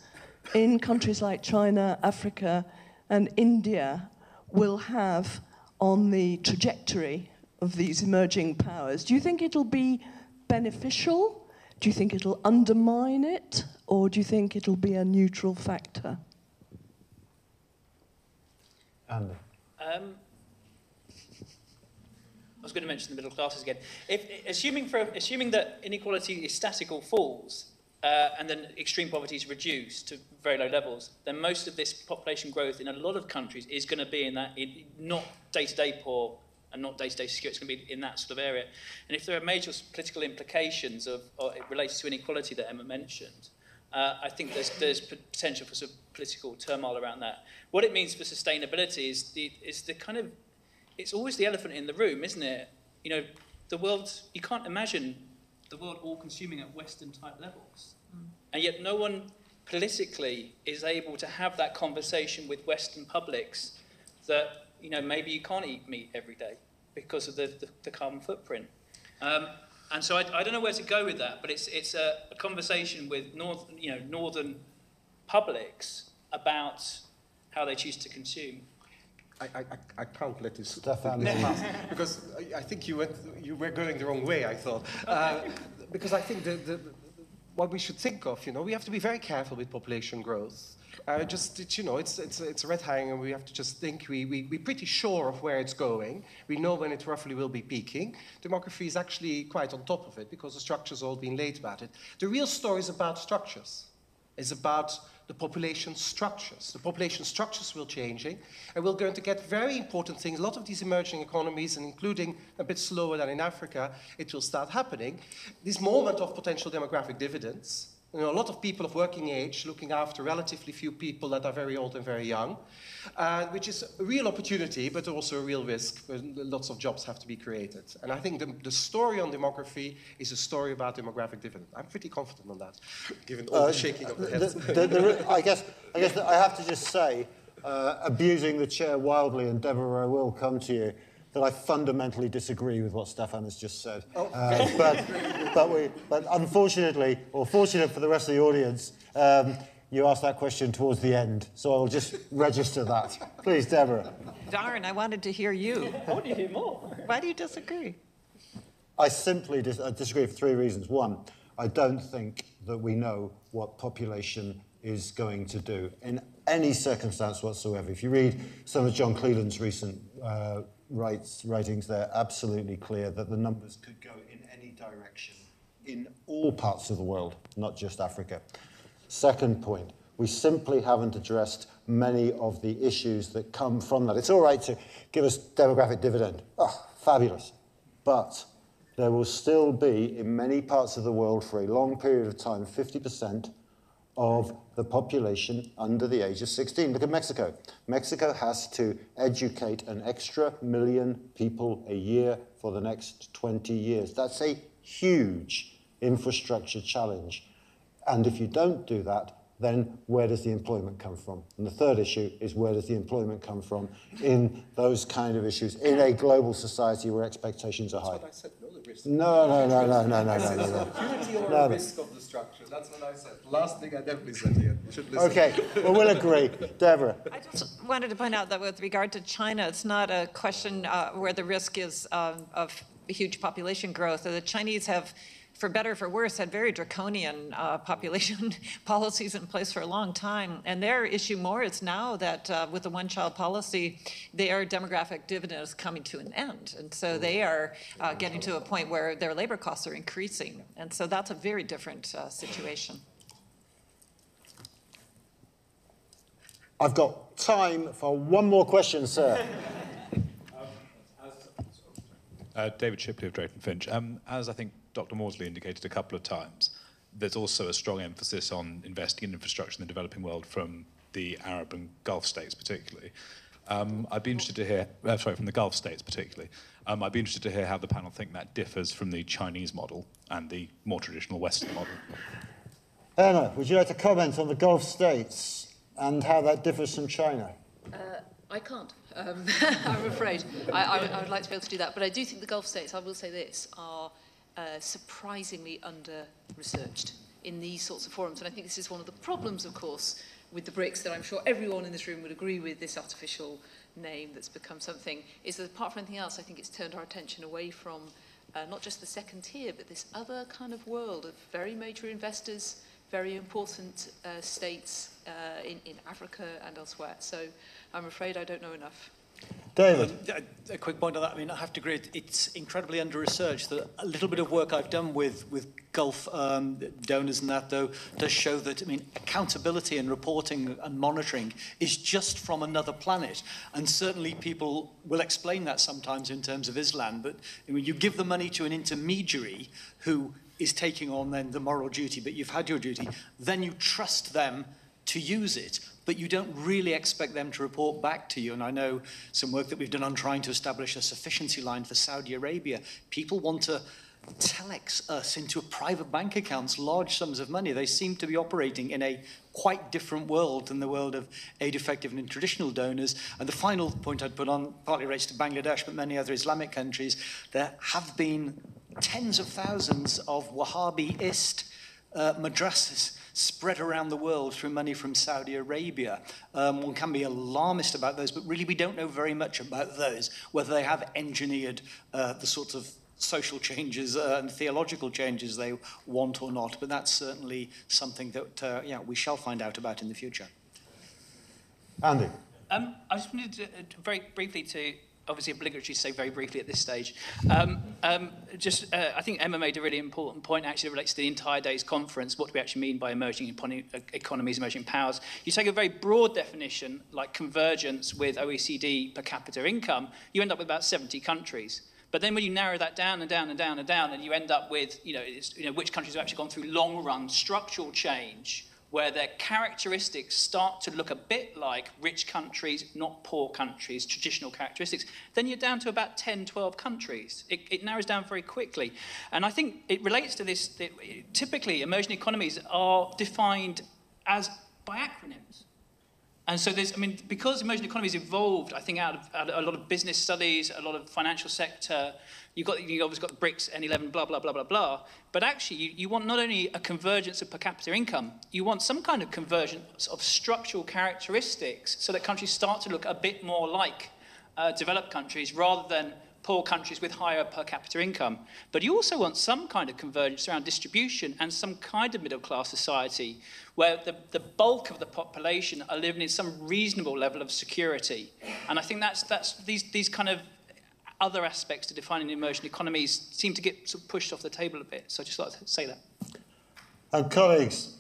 in countries like China, Africa, and India will have on the trajectory of these emerging powers? Do you think it'll be beneficial? Do you think it'll undermine it? Or do you think it'll be a neutral factor?
Andy.
Um, I was going to mention the middle classes again. If, assuming, for, assuming that inequality is static or falls, uh, and then extreme poverty is reduced to very low levels, then most of this population growth in a lot of countries is going to be in that, in, not day-to-day poor and not day-to-day secure, it's going to be in that sort of area. And if there are major political implications of, or related to inequality that Emma mentioned, uh, I think there's, there's potential for some political turmoil around that. What it means for sustainability is the, is the kind of it's always the elephant in the room, isn't it? You know, the world, you can't imagine the world all consuming at Western type levels. Mm. And yet no one politically is able to have that conversation with Western publics that, you know, maybe you can't eat meat every day because of the, the, the carbon footprint. Um, and so I, I don't know where to go with that, but it's, it's a, a conversation with north, you know, northern publics about how they choose to consume.
I, I, I can't let this
Stefan,
pass because I, I think you went you were going the wrong way. I thought uh, because I think the, the, what we should think of, you know, we have to be very careful with population growth. Uh, just it's, you know, it's it's it's a red herring, and we have to just think we we we're pretty sure of where it's going. We know when it roughly will be peaking. Demography is actually quite on top of it because the structures all been laid about it. The real story is about structures. It's about the population structures. The population structures will changing, and we're going to get very important things. A lot of these emerging economies, and including a bit slower than in Africa, it will start happening. This moment of potential demographic dividends, you know, a lot of people of working age looking after relatively few people that are very old and very young, uh, which is a real opportunity, but also a real risk. Lots of jobs have to be created. And I think the, the story on demography is a story about demographic dividend. I'm pretty confident on that, given all uh, the shaking of the head. The,
the, I guess, I, guess I have to just say, uh, abusing the chair wildly, and Deborah, I will come to you that I fundamentally disagree with what Stefan has just said. Oh. Uh, but, but, we, but unfortunately, or fortunate for the rest of the audience, um, you asked that question towards the end, so I'll just register that. Please, Deborah.
Darn, I wanted to hear you.
I want to hear more.
Why do you disagree?
I simply dis- I disagree for three reasons. One, I don't think that we know what population is going to do in any circumstance whatsoever. If you read some of John Cleland's recent uh, writes, writings, they're absolutely clear that the numbers could go in any direction in all parts of the world, not just Africa. Second point, we simply haven't addressed many of the issues that come from that. It's all right to give us demographic dividend. Oh, fabulous. But there will still be, in many parts of the world for a long period of time, 50% of the population under the age of 16. Look at Mexico. Mexico has to educate an extra million people a year for the next 20 years. That's a huge infrastructure challenge. And if you don't do that, then where does the employment come from? And the third issue is where does the employment come from in those kind of issues in a global society where expectations are high?
That's what I said, no.
No, no, no, no, no, no, no, no. no.
Opportunity or no, risk of the structure. That's what I said. Last thing I definitely said here. You should listen.
Okay, well, we'll agree. Deborah.
I just wanted to point out that with regard to China, it's not a question uh, where the risk is uh, of huge population growth. The Chinese have for better or for worse, had very draconian uh, population policies in place for a long time. And their issue more is now that uh, with the one child policy, their demographic dividend is coming to an end. And so they are uh, getting to a point where their labor costs are increasing. And so that's a very different uh, situation.
I've got time for one more question, sir.
Uh, David Shipley of Drayton Finch. Um, as I think Dr. Mawdsley indicated a couple of times, there's also a strong emphasis on investing in infrastructure in the developing world from the Arab and Gulf states, particularly. Um, I'd be interested to hear, uh, sorry, from the Gulf states particularly. Um, I'd be interested to hear how the panel think that differs from the Chinese model and the more traditional Western model.
Anna, would you like to comment on the Gulf states? and how that differs from China?
Uh, I can't. Um, I'm afraid. I, I, I would like to be able to do that. But I do think the Gulf states, I will say this, are uh, surprisingly under-researched in these sorts of forums. And I think this is one of the problems, of course, with the BRICS that I'm sure everyone in this room would agree with, this artificial name that's become something, is that apart from anything else, I think it's turned our attention away from uh, not just the second tier, but this other kind of world of very major investors, very important uh, states uh, in, in Africa and elsewhere. So I'm afraid I don't know enough.
David.
Um, a, quick point on that. I mean, I have to agree, it's incredibly under-researched. A little bit of work I've done with, with Gulf um, donors and that, though, does show that, I mean, accountability and reporting and monitoring is just from another planet. And certainly people will explain that sometimes in terms of Islam. But I mean, you give the money to an intermediary who is taking on then the moral duty, but you've had your duty, then you trust them to use it, but you don't really expect them to report back to you. And I know some work that we've done on trying to establish a sufficiency line for Saudi Arabia. People want to telex us into private bank accounts large sums of money. They seem to be operating in a quite different world than the world of aid effective and traditional donors. And the final point I'd put on partly relates to Bangladesh, but many other Islamic countries, there have been tens of thousands of Wahhabiist uh, madrasas spread around the world through money from Saudi Arabia. Um, one can be alarmist about those, but really we don't know very much about those, whether they have engineered uh, the sorts of social changes uh, and theological changes they want or not. But that's certainly something that uh, yeah, we shall find out about in the future.
Andy.
Um, I just wanted to, uh, very briefly to obviously obligatory to say very briefly at this stage. Um, um, just, uh, I think Emma made a really important point actually relates to the entire day's conference. What do we actually mean by emerging economies, emerging powers? You take a very broad definition like convergence with OECD per capita income, you end up with about 70 countries. But then when you narrow that down and down and down and down, and you end up with, you know, you know which countries have actually gone through long-run structural change, where their characteristics start to look a bit like rich countries, not poor countries, traditional characteristics, then you're down to about 10, 12 countries. It, it narrows down very quickly. And I think it relates to this, that typically emerging economies are defined as by acronyms. And so there's, I mean, because emerging economies evolved, I think, out of, out of a lot of business studies, a lot of financial sector, you've got, you've obviously got BRICS, N11, blah, blah, blah, blah, blah. But actually, you, you want not only a convergence of per capita income, you want some kind of convergence of structural characteristics so that countries start to look a bit more like uh, developed countries rather than poor countries with higher per capita income. But you also want some kind of convergence around distribution and some kind of middle class society where the, the bulk of the population are living in some reasonable level of security. And I think that's, that's these, these kind of other aspects to defining emerging economies seem to get sort of pushed off the table a bit. So I just like to say that.
And colleagues,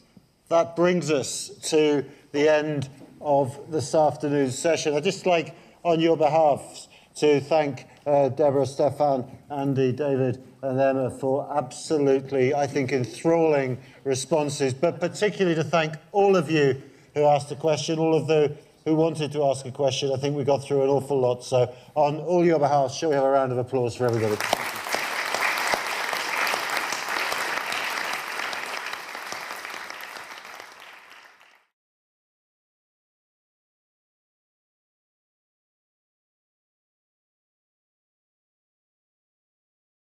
that brings us to the end of this afternoon's session. I'd just like, on your behalf, to thank uh, Deborah, Stefan, Andy, David, and Emma for absolutely, I think, enthralling responses, but particularly to thank all of you who asked a question, all of the who wanted to ask a question. I think we got through an awful lot. So, on all your behalf, shall we have a round of applause for everybody?